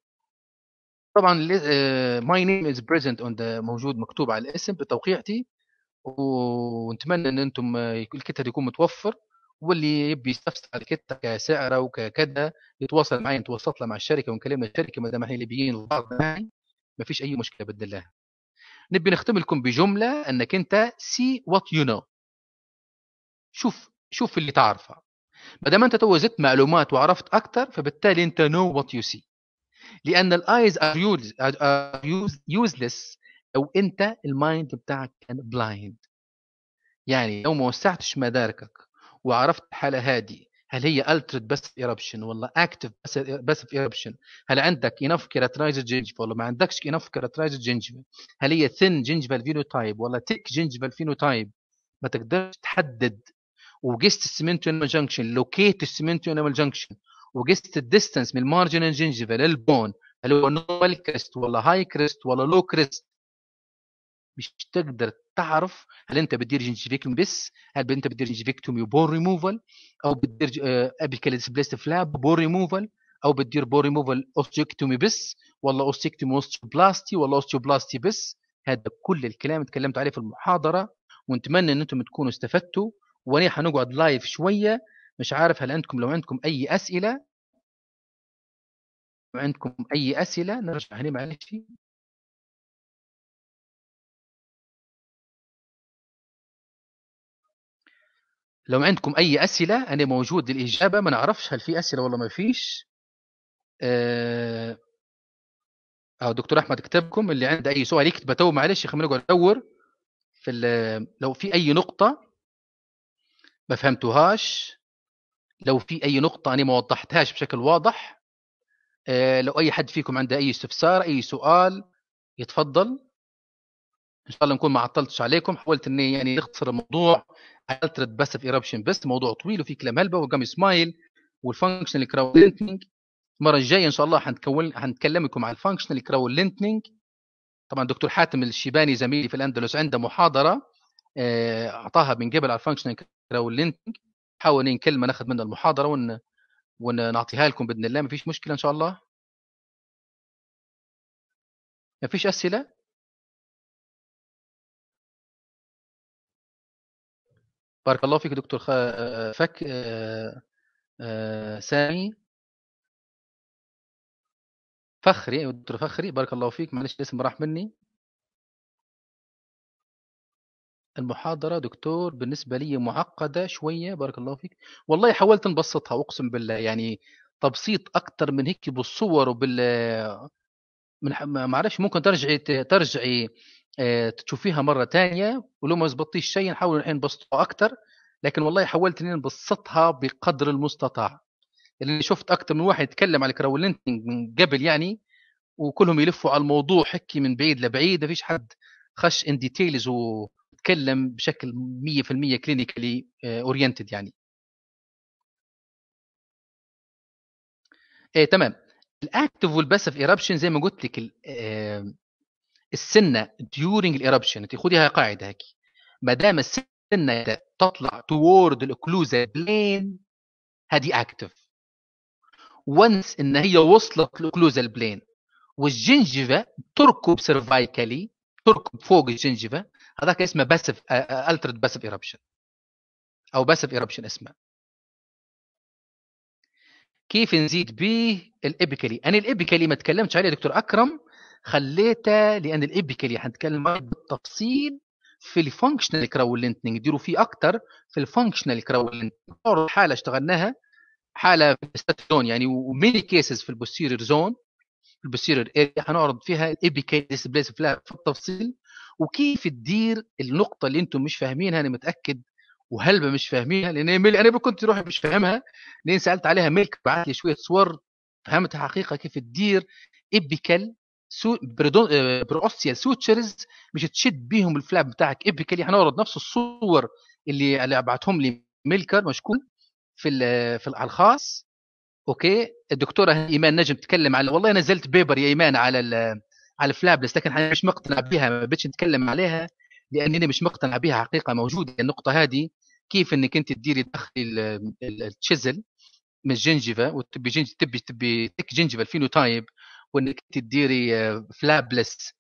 طبعا my name is present on موجود مكتوب على الاسم بتوقيعتي. ونتمنى إن أنتم ال kit يكون متوفر واللي يبي يستفسر على ال kit كسعره وككذا يتواصل معي نتواصل مع الشركة ونكلمنا الشركة ما دام إحنا ليبيين البعض معي ما فيش أي مشكلة بإذن الله. نبي نختم لكم بجملة إنك أنت see what you know شوف شوف اللي تعرفه. ما دام أنت تو زدت معلومات وعرفت أكثر فبالتالي أنت know what you see لأن ال eyes are useless لو أنت ال mind بتاعك كان blind يعني لو ما وسعتش مداركك وعرفت الحالة هذه هل هي altered passive eruption ولا active passive passive eruption هل عندك enough keratinized gingiva ولا ما عندكش enough keratinized gingiva هل هي thin gingival phenotype ولا thick gingival phenotype ما تقدرش تحدد. وقست ال cementoenamel junction locate ال cementoenamel junction وقست ال distance من ال margin ال gingiva لل bone هل هو normal crest ولا high crest ولا low crest مش تقدر تعرف هل أنت بتدير gingivectomy بس هل أنت بتدير جنجفيكتومي بون ريموفال أو بتدير ابيكال ديسبليست فلاب بون ريموفال أو بتدير بون ريموفال أوستيوكتومي بس ولا ostectomy osteoplasty ولا osteoplasty بس. هذا كل الكلام تكلمت عليه في المحاضرة ونتمنى إن أنتم تكونوا استفدتوا. وأنا حنقعد live شوية. مش عارف هل عندكم لو عندكم أي أسئلة. عندكم أي أسئلة نرجع هنا معلش. لو عندكم أي أسئلة أنا موجود للإجابة ما نعرفش هل في أسئلة ولا ما فيش. آه أو دكتور أحمد كتبكم اللي عنده أي سؤال يكتب تو معلش خلينا نقعد ندور في لو في أي نقطة ما فهمتوهاش لو في أي نقطة أنا ما وضحتهاش بشكل واضح آه، لو أي حد فيكم عنده أي استفسار أي سؤال يتفضل. إن شاء الله نكون ما عطلتش عليكم. حاولت إني يعني نختصر الموضوع. altered passive eruption بس موضوع طويل وفي كلام هلبة وقام سمايل والفانكشنال كراول لينتنج المرة الجاية إن شاء الله حنتكون حنتكلم لكم عن ال functional crown lengthening طبعا دكتور حاتم الشيباني زميلي في الأندلس عنده محاضرة آه، أعطاها من قبل على ال functional crown lengthening حاول كلمه ناخذ منها المحاضرة ون... ونعطيها لكم بإذن الله. ما فيش مشكلة إن شاء الله. ما فيش أسئلة؟ بارك الله فيك دكتور خ... فك سامي. فخري دكتور فخري بارك الله فيك. معلش الاسم راح مني. المحاضرة دكتور بالنسبة لي معقدة شوية بارك الله فيك. والله حاولت نبسطها أقسم بالله يعني تبسيط أكتر من هيك بالصور وبال ما أعرفش ممكن ترجعي ترجعي آه، تشوفيها مرة تانية ولو ما زبطيش شيء نحاول الحين نبسطها أكتر لكن والله حاولت إني نبسطها بقدر المستطاع. اللي شفت أكتر من واحد يتكلم على crown lengthening من قبل يعني وكلهم يلفوا على الموضوع حكي من بعيد لبعيد ما فيش حد خش in details و نتكلم بشكل 100% clinically oriented يعني. إيه تمام. ال active وال passive eruption زي ما قلت لك آه، السنة during ال eruption أنت خديها قاعدة هيك. ما دام السنة تطلع تورد ال occlusal plane هذه active once إن هي وصلت ال occlusal plane وال gingiva تركب cervically تركب فوق ال gingiva هذاك اسمه passive altered passive eruption أو passive eruption اسمه. كيف نزيد به؟ ال apically أنا ال apically ما تكلمتش عليه دكتور أكرم خليته لأن ال apically حنتكلم عليه بالتفصيل في ال functional crown lengthening نديروا فيه أكثر في ال functional crown lengthening حالة اشتغلناها حالة في الستون يعني و many cases في ال posterior zone في ال posterior area حنعرض فيها ال apically displaced في التفصيل. وكيف تدير النقطة اللي أنتم مش فاهمينها أنا متأكد وهلبة مش فاهمينها لأن أنا كنت روحي مش فاهمها. لأن سألت عليها ميلكر بعث لي شوية صور فهمتها حقيقة كيف تدير apical subperiosteal sutures مش تشد بيهم ال flap بتاعك apically حنعرض نفس الصور اللي اللي ابعتهم لي ميلكر مشكول في في على الخاص. okay؟ الدكتورة إيمان نجم تتكلم على والله نزلت paper يا إيمان على على ال flapless لكن أنا مش مقتنع بها ما بدش نتكلم عليها لأنني مش مقتنع بها حقيقة موجودة. النقطة هذه كيف إنك أنت تديري تدخلي ال chisel من ال gingiva وتبي جنج تبي تبي thick gingiva ال phenotype وإنك تديري flapless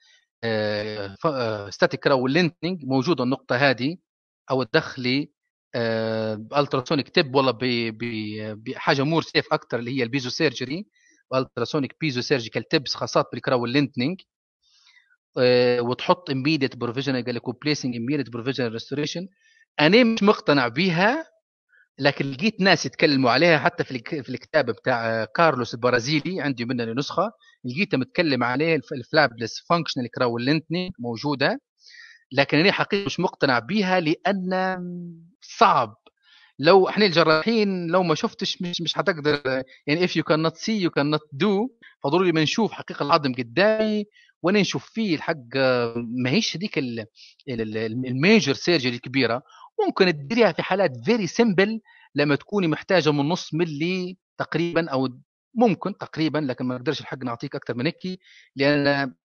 esthetic crown lengthening موجوده النقطة هذه أو تدخلي ب ultrasonic tip والله بحاجه more safe أكثر اللي هي ال piezo surgery و ultrasonic piezo surgical tips خاصات بال crown lengthening وتحط immediate provisional قال لك placing immediate provisional restoration. أنا مش مقتنع بيها لكن لقيت ناس يتكلموا عليها حتى في في الكتاب بتاع كارلوس البرازيلي عندي منه نسخة. لقيته متكلم عليه ال flapless functional crown lengthening موجودة لكن أنا حقيقة مش مقتنع بيها لأن صعب. لو إحنا الجراحين لو ما شفتش مش مش حتقدر يعني if you cannot see you cannot do فضروري ما نشوف حقيقة العظم قدامي وأنا نشوف فيه الحق ما هيش هذيك ال major surgery الكبيره ممكن تديريها في حالات very simple لما تكوني محتاجة من نص ملي تقريبا أو ممكن تقريبا لكن ما نقدرش الحق نعطيك أكثر من هيك لأن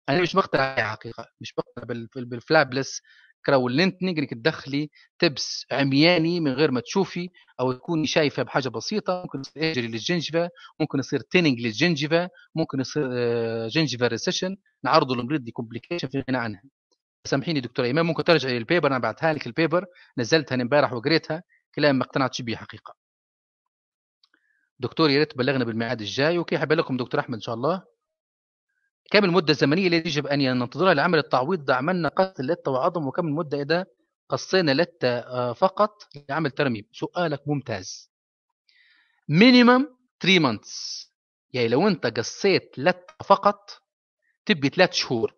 أنا مش مقتنع حقيقه مش مقتنع بال flapless crown lengthening انك تدخلي tips عمياني من غير ما تشوفي أو تكوني شايفة بحاجة بسيطة. ممكن يصير injury لل gingiva ممكن يصير thinning لل gingiva ممكن يصير gingival recession نعرضه للمريض دي complication في غنى عنها. سامحيني دكتور إيمان ممكن ترجعي لل paper أنا بعتها لك ال paper نزلتها امبارح وقريتها. كلام ما اقتنعتش بيه حقيقة. دكتور يا ريت تبلغنا بالميعاد الجاي. okay حبلغكم دكتور أحمد إن شاء الله. كم المدة الزمنية التي يجب أن ننتظرها لعمل التعويض؟ ده عملنا قص لتة وعظم وكم المدة إذا قصينا لتة آه، فقط لعمل ترميم. سؤالك ممتاز. minimum 3 months يعني لو أنت قصيت لتة فقط تبي 3 شهور.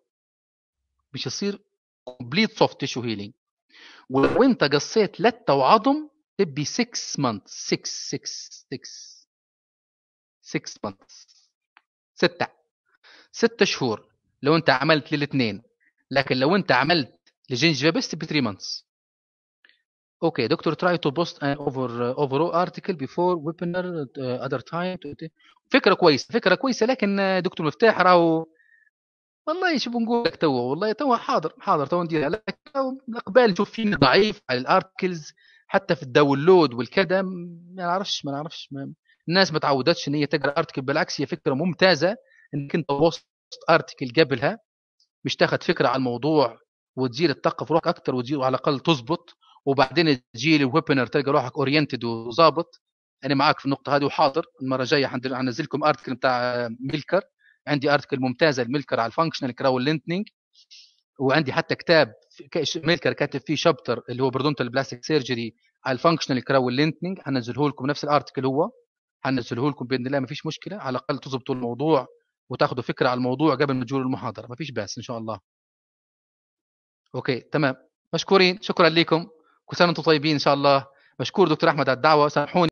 مش يصير complete soft tissue healing ولو أنت قصيت لتة وعظم تبي 6 months 6 6 6 6 months 6 ست شهور لو انت عملت للاثنين. لكن لو انت عملت ل gingiva بس ب 3 months okay دكتور try to post an over over article before webinar other time فكرة كويسة فكرة كويسة لكن uh, دكتور مفتاح راهو والله شو بنقول لك تو والله تو حاضر حاضر تو نديرها. لكن الاقبال نشوف فيه ضعيف على ال articles حتى في ال download والكذا ما نعرفش ما نعرفش ما الناس ما تعودتش إن هي تقرأ article بالعكس هي فكرة ممتازة إنك أنت post article قبلها مش تاخذ فكرة على الموضوع وتزيد تثقف روحك أكثر وتزيد على الأقل تزبط وبعدين تجي ال webinar تلقى روحك oriented وظابط. أنا معاك في النقطة هذه وحاضر. المرة الجاية حنزل لكم article بتاع ميلكر. عندي article ممتازة الميلكر على ال functional crown lengthening وعندي حتى كتاب ميلكر كاتب فيه chapter اللي هو periodontal plastic surgery على ال functional crown lengthening حنزله لكم نفس ال article هو. حنزله لكم بإذن الله ما فيش مشكلة على الأقل تظبطوا الموضوع وتاخذوا فكرة على الموضوع قبل ما تجوا المحاضرة ما فيش بأس إن شاء الله. okay تمام. مشكورين شكرا لكم. كل سنة وأنتم طيبين إن شاء الله. مشكور دكتور أحمد على الدعوة سامحوني.